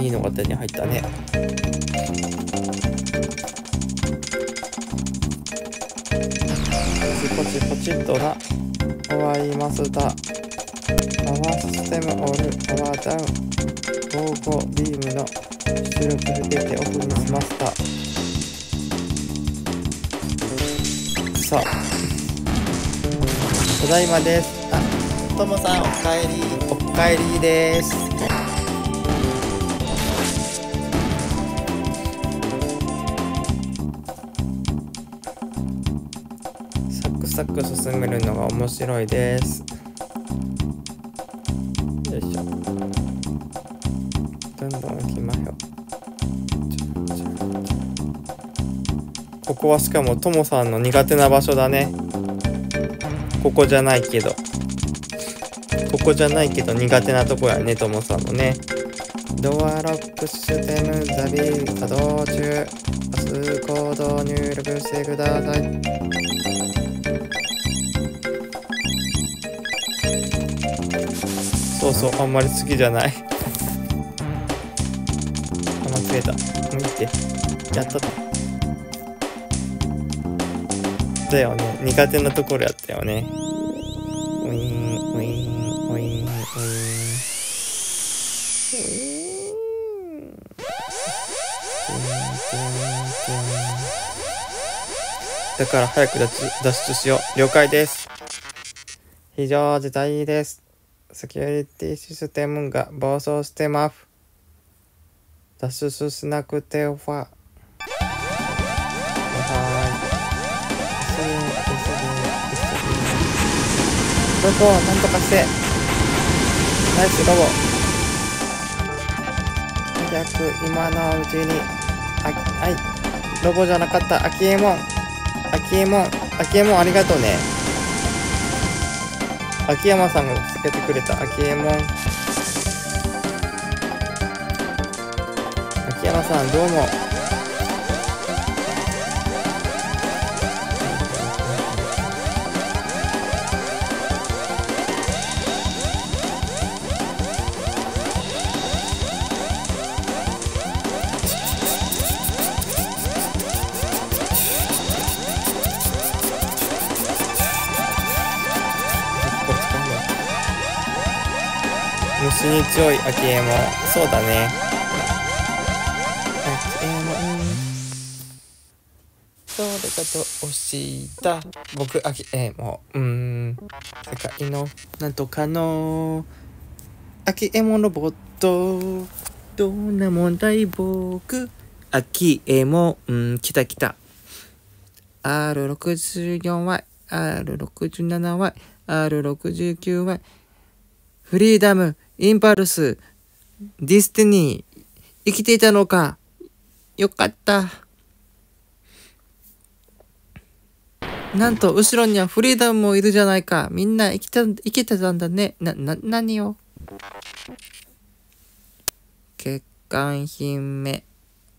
いいのが手に入ったね。ポチポチポチっとな終わりますだパワーシステムオールパワーダウンゴーゴービームの出力で出てオフにしました。さあ。ただいまです。あともさんおかえり。おかえりです。白いです。よいしょ。どんどん行きましょう。ここはしかもともさんの苦手な場所だね。ここじゃないけど。ここじゃないけど苦手なとこやねともさんのね。ドアロックシステムザビー作動中。パスコード入力してください。そうそうあんまり好きじゃない。あ間違えた。見て。やったと。だよね。苦手なところやったよね。ウィーンウィーンウィーンウィーン。ウィーンだから早く脱脱出しよう。了解です。非常事態です。セキュリティシステムが暴走してます。脱出しなくては。はい。急ぎ急ぎ急ぎロボなんとかしてナイスロボ。早く今のうちに。あはい。ロボじゃなかった。アキエモン。アキエモン。アキエモンありがとうね。秋山さんが助けてくれた秋えもん秋山さんどうも。虫に強い秋エモ。ンそうだね。秋エモ。ンそれがどうした。僕秋エモ。ンうーん。世界の。なんとかの。秋エモンロボット。どんな問題僕。秋エモ。ンうん来た来た。R64Y R67Y R69Y フリーダムインパルスディスティニー生きていたのか。よかった。なんと後ろにはフリーダムもいるじゃないか。みんな生きた生きてたんだね。なな何を？欠陥品目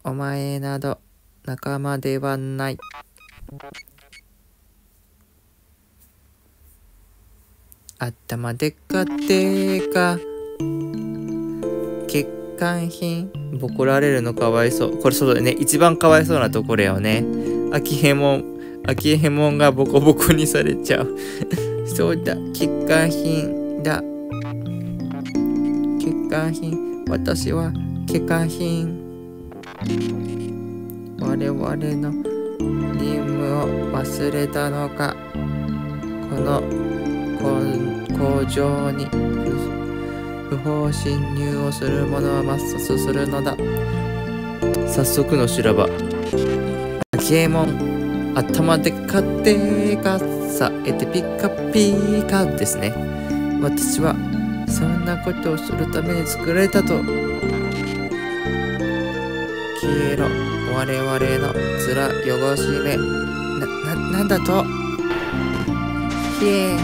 お前など仲間ではない。頭でっかでか。欠陥品？ボコられるのかわいそう。これそうだね一番かわいそうなところよね。秋ヘモン。秋ヘモンがボコボコにされちゃう。そうだ。欠陥品だ。欠陥品。私は欠陥品。我々の任務を忘れたのか。この工場に。不不法侵入をする者は抹殺するのだ。早速の修羅場。ゲーモン頭でかってかさえてピカピカですね。私はそんなことをするために作られたと。消えろ。我々の面汚しめ。な、な、なんだと？ひえ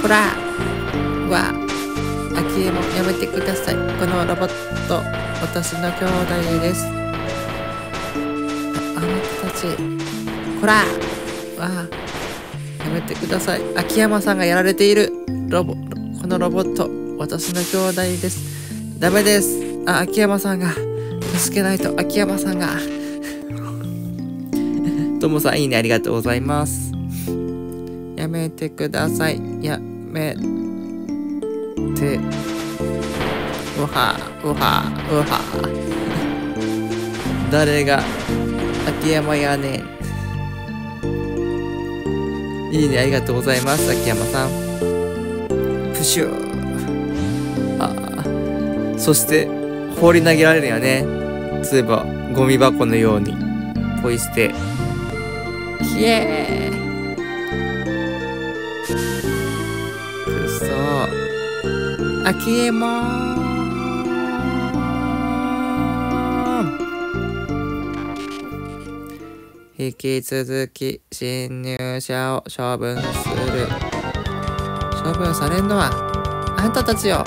ほら。わ。秋もやめてください。このロボット私の兄弟です。あなたたちほらわやめてください。秋山さんがやられているロボこのロボット私の兄弟です。ダメです。あ秋山さんが。助けないと秋山さんが。ともさんいいね。ありがとうございます。やめてください。やめてうはうはうは誰が秋山やねん。いいねありがとうございます秋山さん。プシュー。あそして放り投げられるよね。そういえばゴミ箱のように。ポイ捨て。ひえー。あきえもん引き続き侵入者を処分する処分されんのはあんたたちよ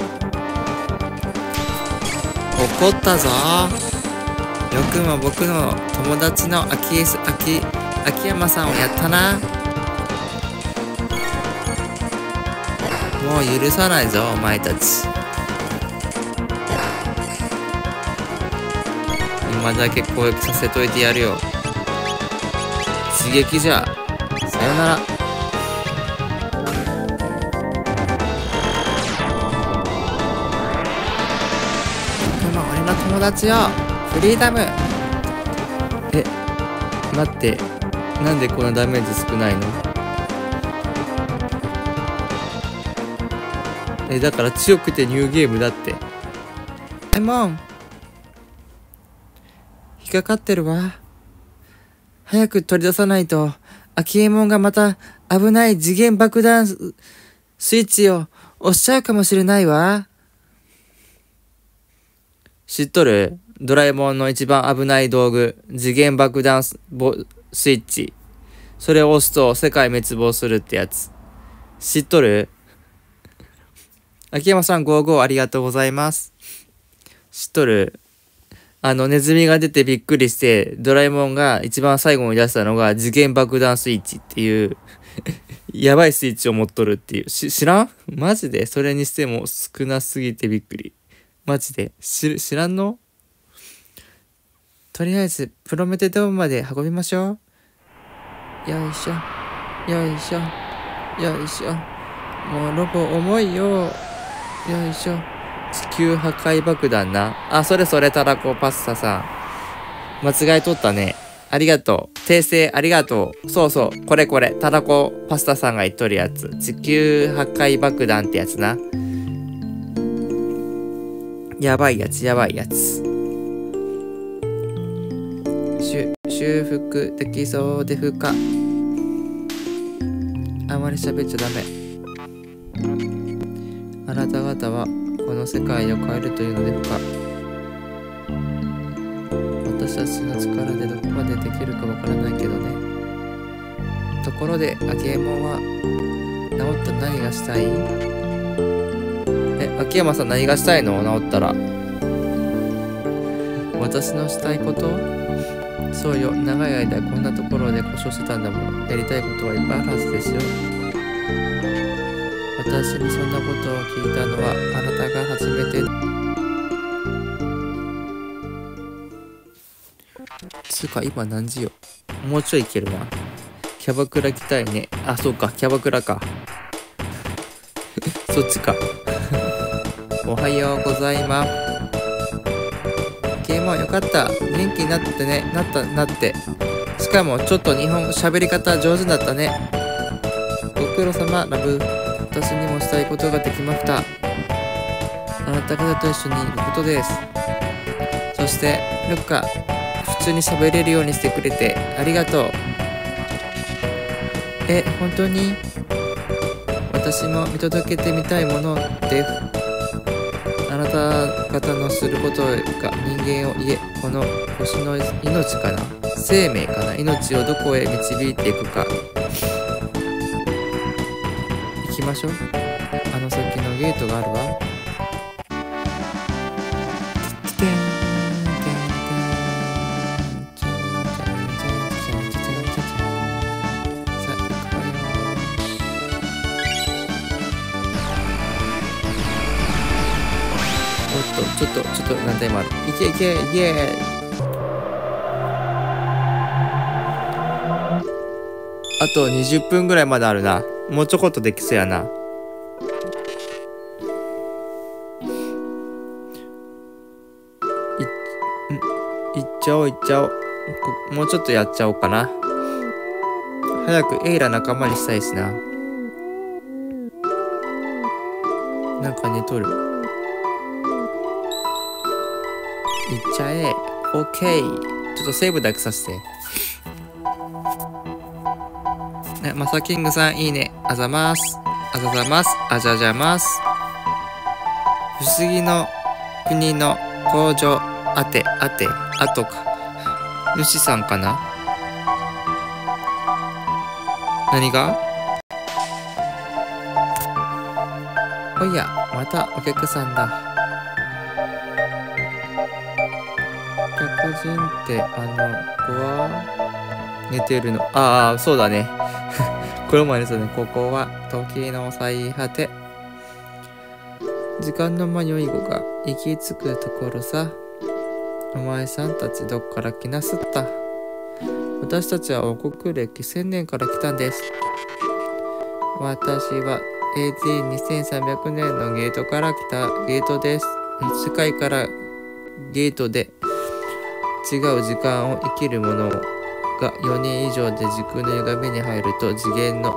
怒ったぞよくも僕の友達の秋秋秋山さんをやったなもう許さないぞお前たち。今だけ攻撃させといてやるよ。刺激じゃ。さよなら。僕も俺の友達よ。フリーダム。え待って。なんでこんなダメージ少ないの？えだから強くてニューゲームだって。えもん引っかかってるわ。早く取り出さないと。秋右衛門がまた危ない次元爆弾スイッチを押しちゃうかもしれないわ。知っとる？ドラえもんの一番危ない道具次元爆弾スイッチ。それを押すと世界滅亡するってやつ。知っとる？秋山さん55ありがとうございます。知っとるあの、ネズミが出てびっくりして、ドラえもんが一番最後に出したのが次元爆弾スイッチっていう やばいスイッチを持っとるっていう。知らん？マジで？それにしても少なすぎてびっくり。マジで？知、知らんの？とりあえず、プロメテドームまで運びましょう。よいしょ。よいしょ。よいしょ。もうロボ重いよ。よいしょ。地球破壊爆弾な。あ、それそれ、たらこパスタさん。間違えとったね。ありがとう。訂正ありがとう。そうそう。これこれ。たらこパスタさんが言っとるやつ。地球破壊爆弾ってやつな。やばいやつ、やばいやつ。修復できそうでふか。あまり喋っちゃダメ。あなた方はこの世界を変えるというのでか？私たちの力でどこまでできるかわからないけどね。ところで秋右衛門は治った何がしたい？え秋山さん何がしたいの？治ったら。私のしたいこと？そうよ。長い間こんなところで故障してたんだもん。やりたいことはいっぱいあるはずですよ。私にそんなことを聞いたのはあなたが初めて。つうか今何時よ？もうちょいいけるな。キャバクラ来たいね。あそうかキャバクラか。そっちか。おはようございます。ゲームはよかった。元気になってね。なったなって。しかもちょっと日本語喋り方上手だったね。ご苦労様ラブ。私にもしたいことができました。あなた方と一緒にいることです。そしてルッカ普通に喋れるようにしてくれてありがとう。え本当に？私も見届けてみたいものです。あなた方のすることが人間をいえこの星の命かな？生命かな？命をどこへ導いていくか。ましょうあの先のゲートがあるわちょっとちょっと何台もあるいけいけイエーイあと20分ぐらいまであるな。もうちょこっとできそうやな。い、いっちゃおういっちゃおう。もうちょっとやっちゃおうかな。早くエイラ仲間にしたいしな。なんか寝とる。いっちゃえ。オッケー。ちょっとセーブだけさせて。ね、まさキングさんいいね。あざます。あざざます。あじゃじゃます。不思議の国の工場、あて、あて、あとか。主さんかな何が？おやまたお客さんだ客人ってあの子は寝てるのああそうだねこれもあれですねここは時の最果て。時間の迷い子が行き着くところさ。お前さんたちどっから来なすった。私たちは王国歴1000年から来たんです。私は AD2300 年のゲートから来たゲートです。世界からゲートで違う時間を生きる者が4人以上で時空の歪みに入ると次元の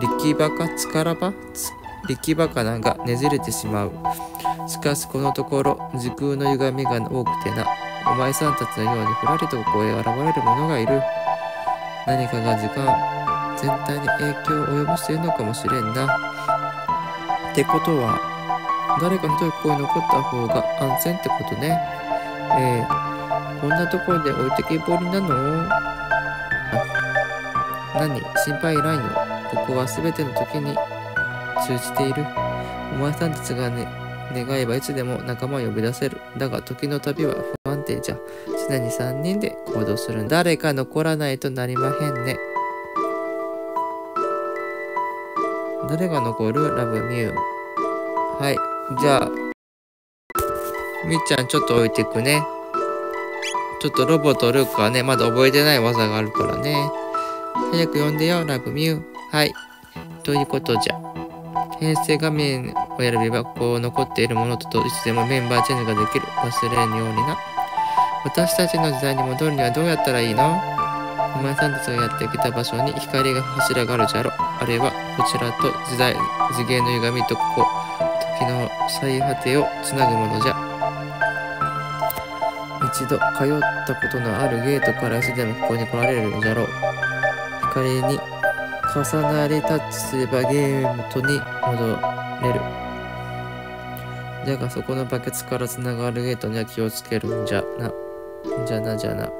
力場か力場力場かなんがねじれてしまう。しかしこのところ時空の歪みが多くてなお前さんたちのようにふらりとここへ現れる者がいる。何かが時間全体に影響を及ぼしているのかもしれんな。ってことは誰か一人ここに残った方が安全ってことね。ええこんなところで置いてけぼりなの？何？心配いらんよ。ここは全ての時に通じている。お前さんたちがね願えばいつでも仲間を呼び出せる。だが時の旅は不安定じゃ。常に3人で行動する。誰か残らないとなりまへんね。誰が残る？ラブミュー。はい。じゃあみっちゃんちょっと置いてくね。ちょっとロボとルークはねまだ覚えてない技があるからね。早く呼んでよラブミュー。はい。ということじゃ。編成画面を選べばこう残っているものといつでもメンバーチェンジができる。忘れんようにな。私たちの時代に戻るにはどうやったらいいの？お前さんたちがやってきた場所に光が柱があるじゃろ。あれはこちらと時代次元の歪みとここ時の最果てをつなぐものじゃ。一度通ったことのあるゲートからいつでもここに来られるじゃろう。光に重なりタッチすればゲームとに戻れる。だがそこのバケツからつながるゲートには気をつけるんじゃなじゃなじゃな。し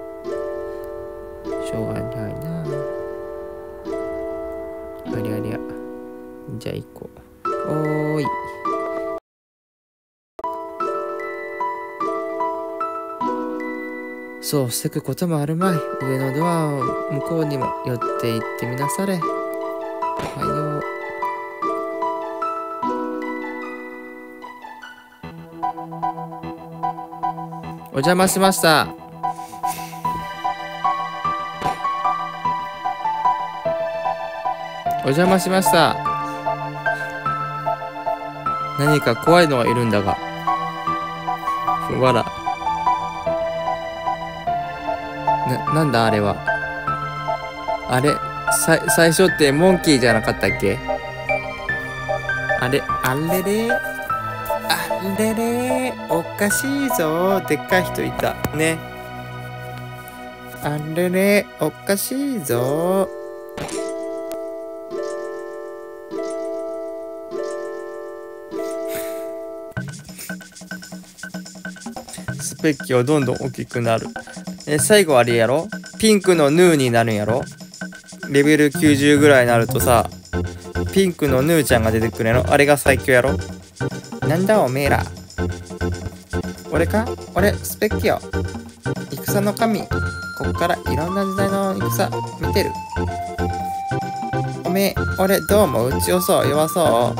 ょうがないな。ありゃりゃ。じゃあ行こう。おーい。そうしてくこともあるまい。上のドアを向こうにも寄って行ってみなされ。おはよう。お邪魔しました。お邪魔しました。何か怖いのがいるんだが。わら。な、なんだあれは？あれ？さ、最初ってモンキーじゃなかったっけ？あれ、あれれ？あれれ？おかしいぞ。でっかい人いた。ね。あれれ？おかしいぞ。スペッキはどんどん大きくなる。え最後あれやろ？ピンクのヌーになるんやろ？レベル90ぐらいになるとさピンクのヌーちゃんが出てくるやろ？あれが最強やろ？なんだおめえら。俺か？俺スペッキよ。戦の神。ここからいろんな時代の戦見てる。おめえ俺どう思う強そう。弱そ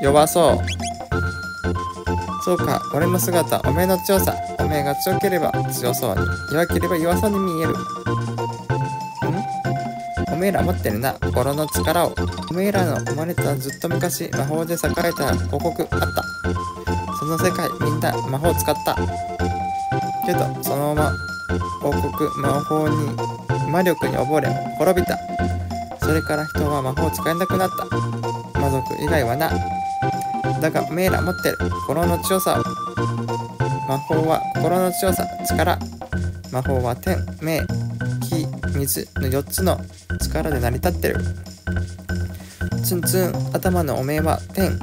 う。弱そう。そうか俺の姿おめえの強さ。おめえが強ければ強そうに弱ければ弱そうに見える。ん？おめえら持ってるな。心の力を。おめえらの生まれたずっと昔魔法で栄えた王国あった。その世界みんな魔法使った。けどそのまま王国魔法に魔力に溺れ滅びた。それから人は魔法使えなくなった。魔族以外はな。だがおめえら持ってる。心の強さを。法は心の強さ力魔法は天命火水の4つの力で成り立ってる。ツンツン頭のおめえは天。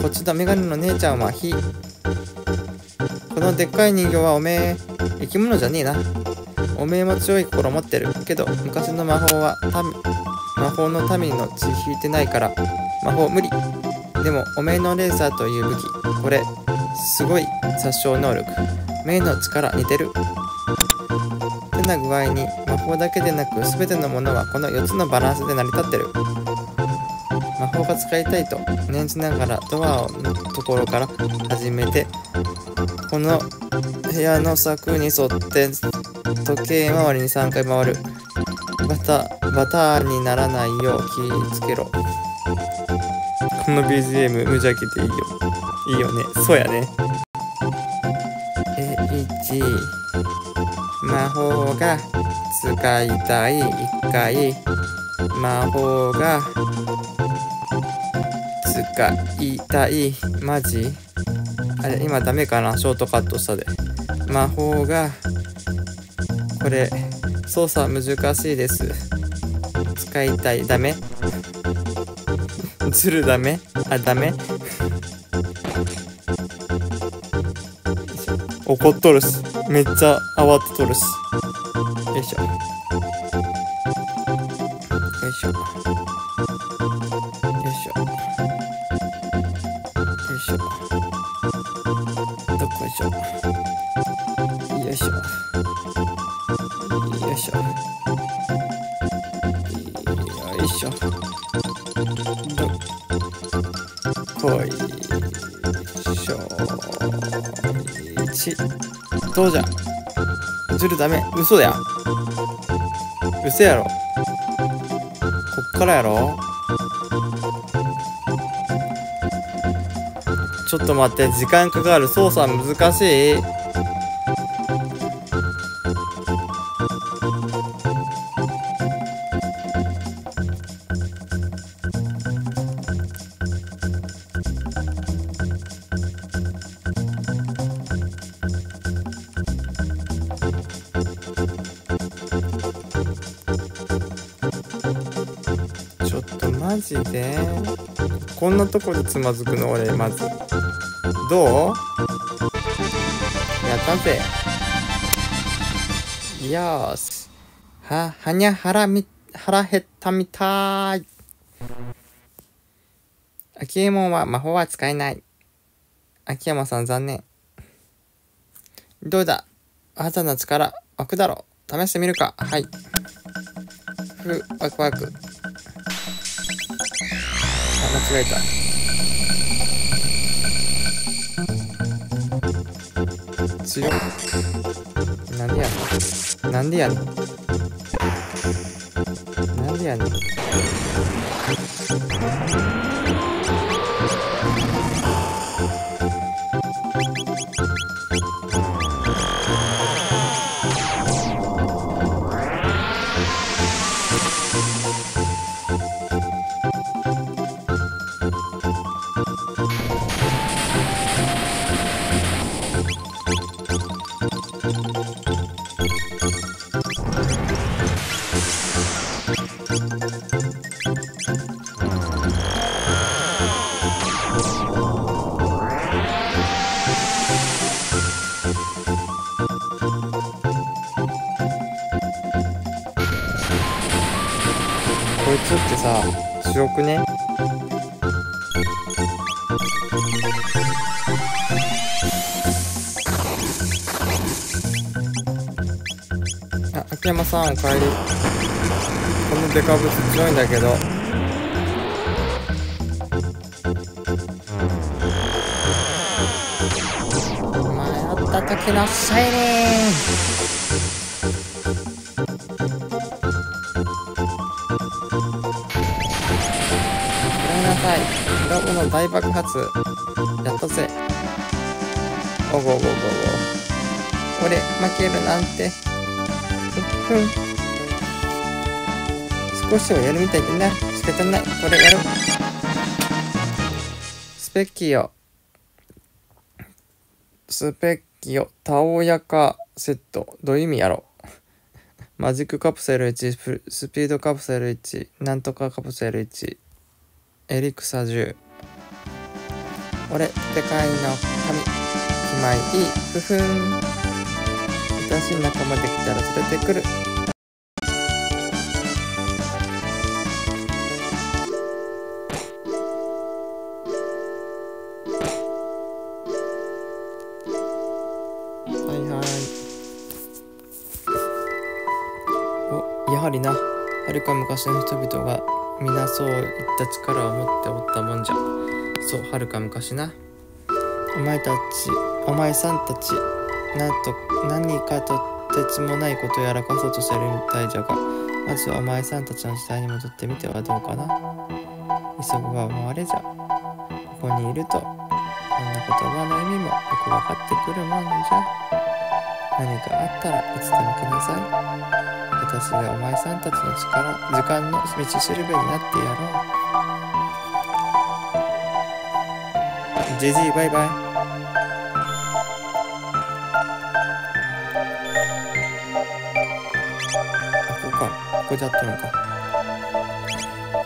こっちのメガネの姉ちゃんは火。このでっかい人形はおめえ生き物じゃねえな。おめえも強い心持ってるけど昔の魔法は魔法の民の血引いてないから魔法無理。でもおめえのレーザーという武器。これすごい殺傷能力。目の力似てる。てな具合に魔法だけでなく全てのものはこの4つのバランスで成り立ってる。魔法が使いたいと念じながらドアのところから始めてこの部屋の柵に沿って時計回りに3回回る。バタバターにならないよう気をつけろ。の BGM 無邪気でいいよ。いいよね。そうやね。A1 魔法が使いたい1回。魔法が使いたい。マジ？あれ今ダメかな？ショートカットしたで。魔法がこれ操作難しいです。使いたい。ダメ？ズルダメあダメ？怒っとるしめっちゃ慌てとるしそうじゃズルダメ。嘘や嘘やろ。こっからやろ。ちょっと待って。時間かかる。操作難しい。とこでつまずくの俺まず。どう？やったぜよーし。ははにゃ腹み腹減ったみたい。秋右衛門は魔法は使えない。秋山さん残念。どうだ？技の力湧くだろう。試してみるか。はい。ふワクワク。あ間違えた。強い。なんでや。ねんなんでやねん。なんでやねん。こいつってさ強くね？あ秋山さんおかえり。このデカブツ強いんだけど。お前あった時のサイレンの大爆発。やったぜおごおごおごおご俺負けるなんて。ふん。少しはやるみたいでな。仕方ない。これやるスペッキーよスペッキよたおやかセット。どういう意味やろマジックカプセル1スピードカプセル1なんとかカプセル1エリクサ10俺でかいの髪決まいい。ふふん。私しい仲間できたら連れてくる。はいはい。おやはりな。はるか昔の人々が皆そういった力を持っておったもんじゃ。そうはるか昔な。お前たちお前さんたちなんと何かとてつもないことをやらかそうとしてるみたいじゃがまずはお前さんたちの時代に戻ってみてはどうかな。急ぐは思われじゃここにいるとこんな言葉の意味もよく分かってくるもんじゃ。何かあったらいつでも来なさい。私がお前さんたちの力時間の道しるべになってやろう。ジジイバイバイここかここじゃったのか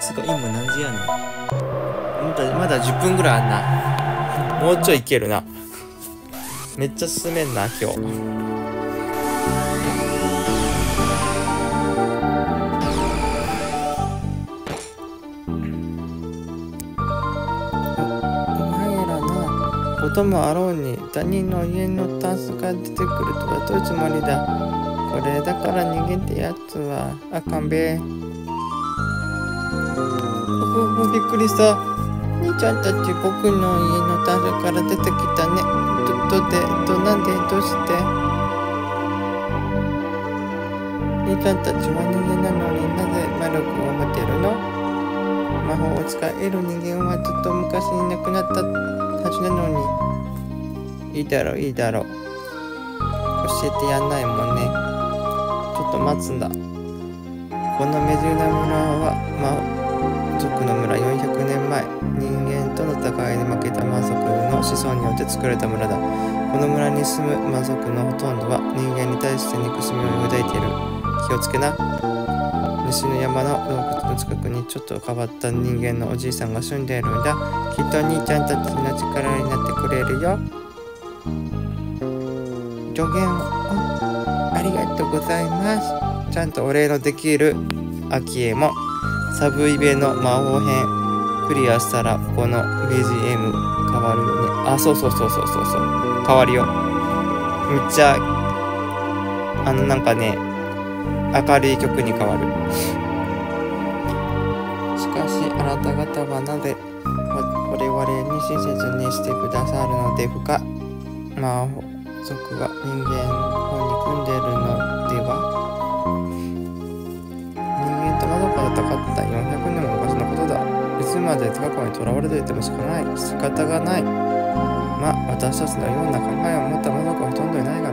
すごい今何時やねんまだまだ10分ぐらいあんなもうちょいいけるなめっちゃ進めんな今日こともあろうに他人の家のタンスが出てくるとはどういうつもりだ。これだから人間ってやつはあかんべ。おおびっくりした。兄ちゃんたち僕の家のタンスから出てきたね。どどでどなんでどうして？兄ちゃんたちは人間なのになぜ魔力を持てるの？魔法を使える人間はずっと昔に亡くなったはずなのに。いいだろういいだろう。教えてやんないもんね。ちょっと待つんだ。このメジューナ村は魔族の村。400年前。人間との戦いで負けた魔族の子孫によって作られた村だ。この村に住む魔族のほとんどは人間に対して憎しみを抱いている。気をつけな。西の山の洞窟の近くにちょっと変わった人間のおじいさんが住んでいるんだ。きっと兄ちゃんたちの力になってくれるよ。助言ありがとうございます。ちゃんとお礼のできるアキエもサブイベの魔法編クリアしたらこの BGM 変わるよね。あそうそうそうそうそうそう。変わるよ。めっちゃあのなんかね明るい曲に変わる。しかしあなた方はなぜ我々に親切にしてくださるのでふか魔族が人間を憎んでいるのでは？人間と魔族が戦った400年も昔のことだ。いつまで過去にとらわれていても仕方ない。仕方がない。まあ私たちのような考えを持った魔族はほとんどいないが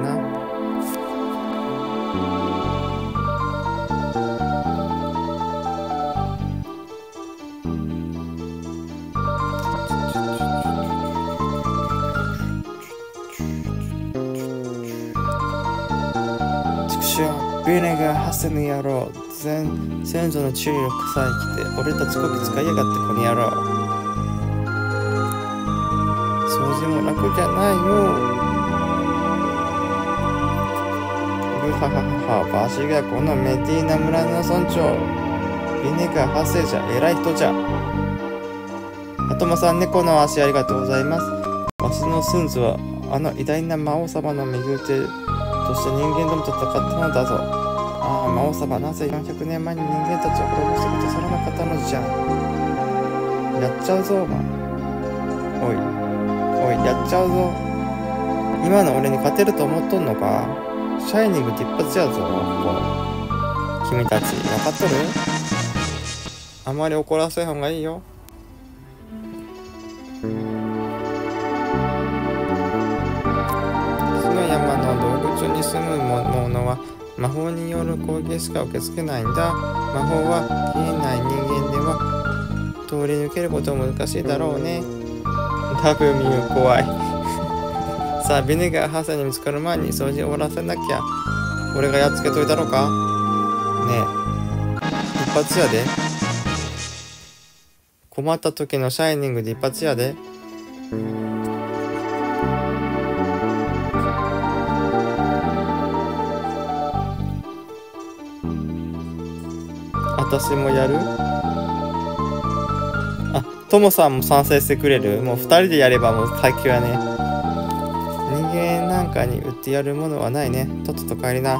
の野郎全先祖の注意を臭いきて俺たちこき使いやがってこの野郎。掃除も楽じゃないよ。ブハハハハわしがこのメディーナ村の村長。ビネガーハセじゃ偉い人じゃ。アトマさん猫の足ありがとうございます。わしのスンズはあの偉大な魔王様の右手として人間ともと戦ったのだぞ。ああ、魔王様、なぜ400年前に人間たちを滅ぼしてくださらなかったのじゃ。やっちゃうぞ、お前。おい、おい、やっちゃうぞ。今の俺に勝てると思っとんのか？シャイニングって一発やぞ、ここ。君たち、分かっとる？あまり怒らせん方がいいよ。しか受け付けないんだ。魔法は消えない人間では通り抜けることも難しいだろうね。ダブミュー怖い。さあビネガーハサに見つかる前に掃除終わらせなきゃ。俺がやっつけといたろか？ねえ。一発やで。困った時のシャイニングで一発やで。私もやる？あともさんも賛成してくれる？もう2人でやればもう最強やね。人間なんかに売ってやるものはないね。とっとと帰りな。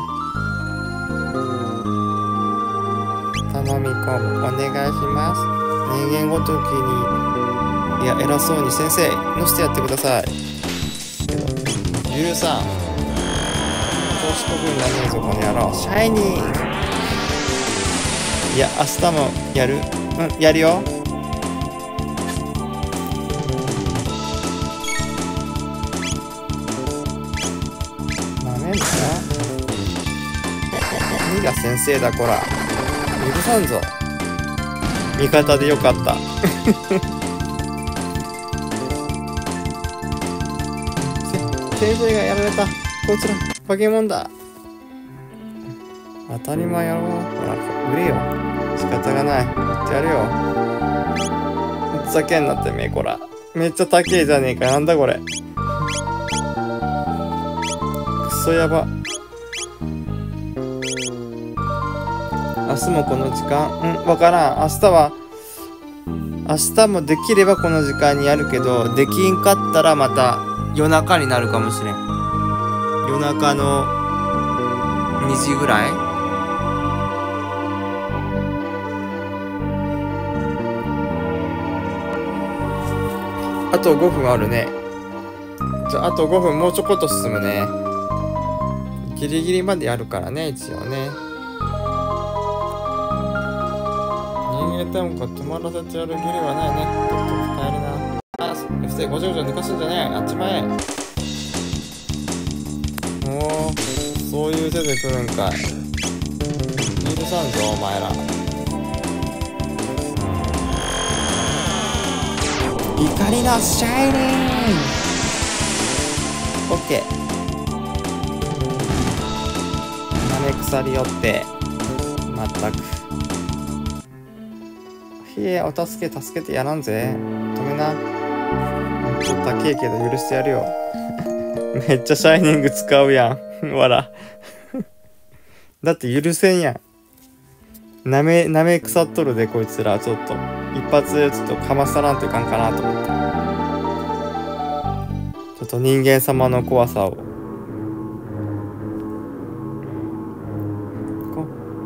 頼み込む。お願いします。人間ごときにいや偉そうに先生のしてやってください。ゆるさん。調子こくんなねえぞこの野郎シャイニー。いや明日もやる？うんやるよ。なめんな。何が先生だこら。許さんぞ。味方でよかった。せ 先生がやられた。こいつら化け物だ。当たり前やろ。ほら売れよ。仕方がない。売ってやるよ。ふざけんなってめえこら。めっちゃ高えじゃねえかなんだこれ。クソやば明日もこの時間。うんわからん。明日は明日もできればこの時間にやるけどできんかったらまた夜中になるかもしれん。夜中の2時ぐらいあと5分あるね。じゃああと5分もうちょこっと進むね。ギリギリまでやるからね一応ね。人間単価止まらせてやる義理はないね。とっとと帰るな。あ不正ごちょごちょ抜かすんじゃねえ。あっちまえおおそういう手で来るんかい。許さんぞお前ら。怒りのシャイニング。オッケーなめ鎖寄ってまったくひえお助け助けてやらんぜ。止めな。ちょっと高えけど許してやるよ。めっちゃシャイニング使うやん。わらだって許せんやん。なめなめ腐っとるでこいつらちょっと。一発ちょっとかまさらんといかんかなと。思ってちょっと人間様の怖さを。こ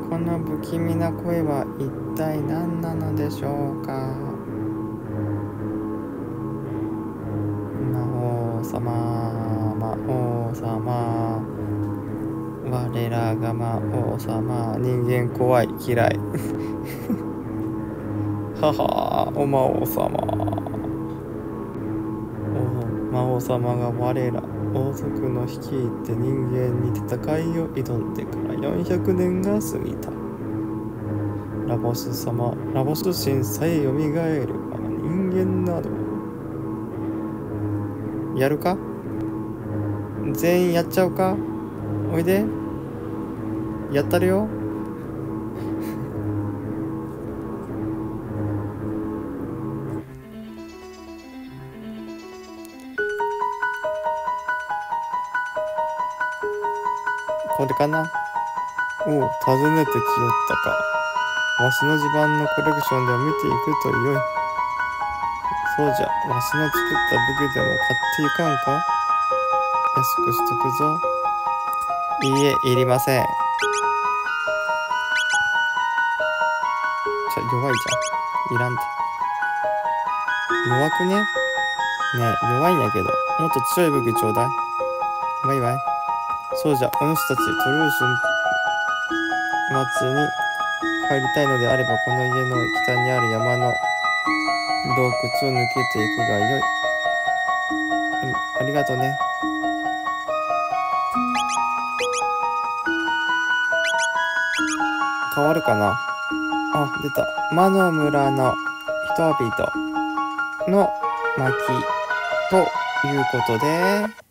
この不気味な声は一体何なのでしょうか。魔王様。魔王様。我らが魔王様。人間怖い。嫌い。ははお魔王様。お魔王様が我ら王族の率いて人間に戦いを挑んでから400年が過ぎた。ラボス様ラボス神さえ蘇るが人間など。やるか？全員やっちゃうか？おいで。やったるよ。これかな。おう訪ねてきよったか。わしの地盤のコレクションでも見ていくとよい。そうじゃわしの作った武器でも買っていかんか。安くしとくぞ。いいえいりません。じゃ弱いじゃん。いらんて。弱くね？ねえ弱いんやけどもっと強い武器ちょうだい。バイバイ。そうじゃお主たちトルース町に帰りたいのであればこの家の北にある山の洞窟を抜けていくがよい、うん、ありがとうね。変わるかな？あ出た。魔の村の人々の巻ということで。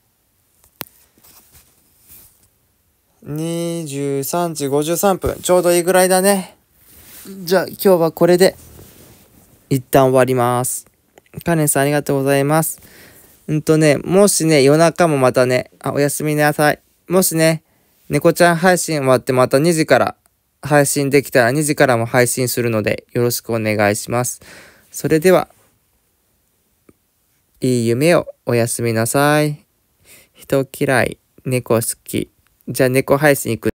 3時53分ちょうどいいぐらいだねじゃあ今日はこれで一旦終わりますカレンさんありがとうございますうんとねもしね夜中もまたねあおやすみなさいもしね猫ちゃん配信終わってまた2時から配信できたら2時からも配信するのでよろしくお願いします。それでは、いい夢をおやすみなさい。人嫌い、猫好き。じゃあ猫配信行く。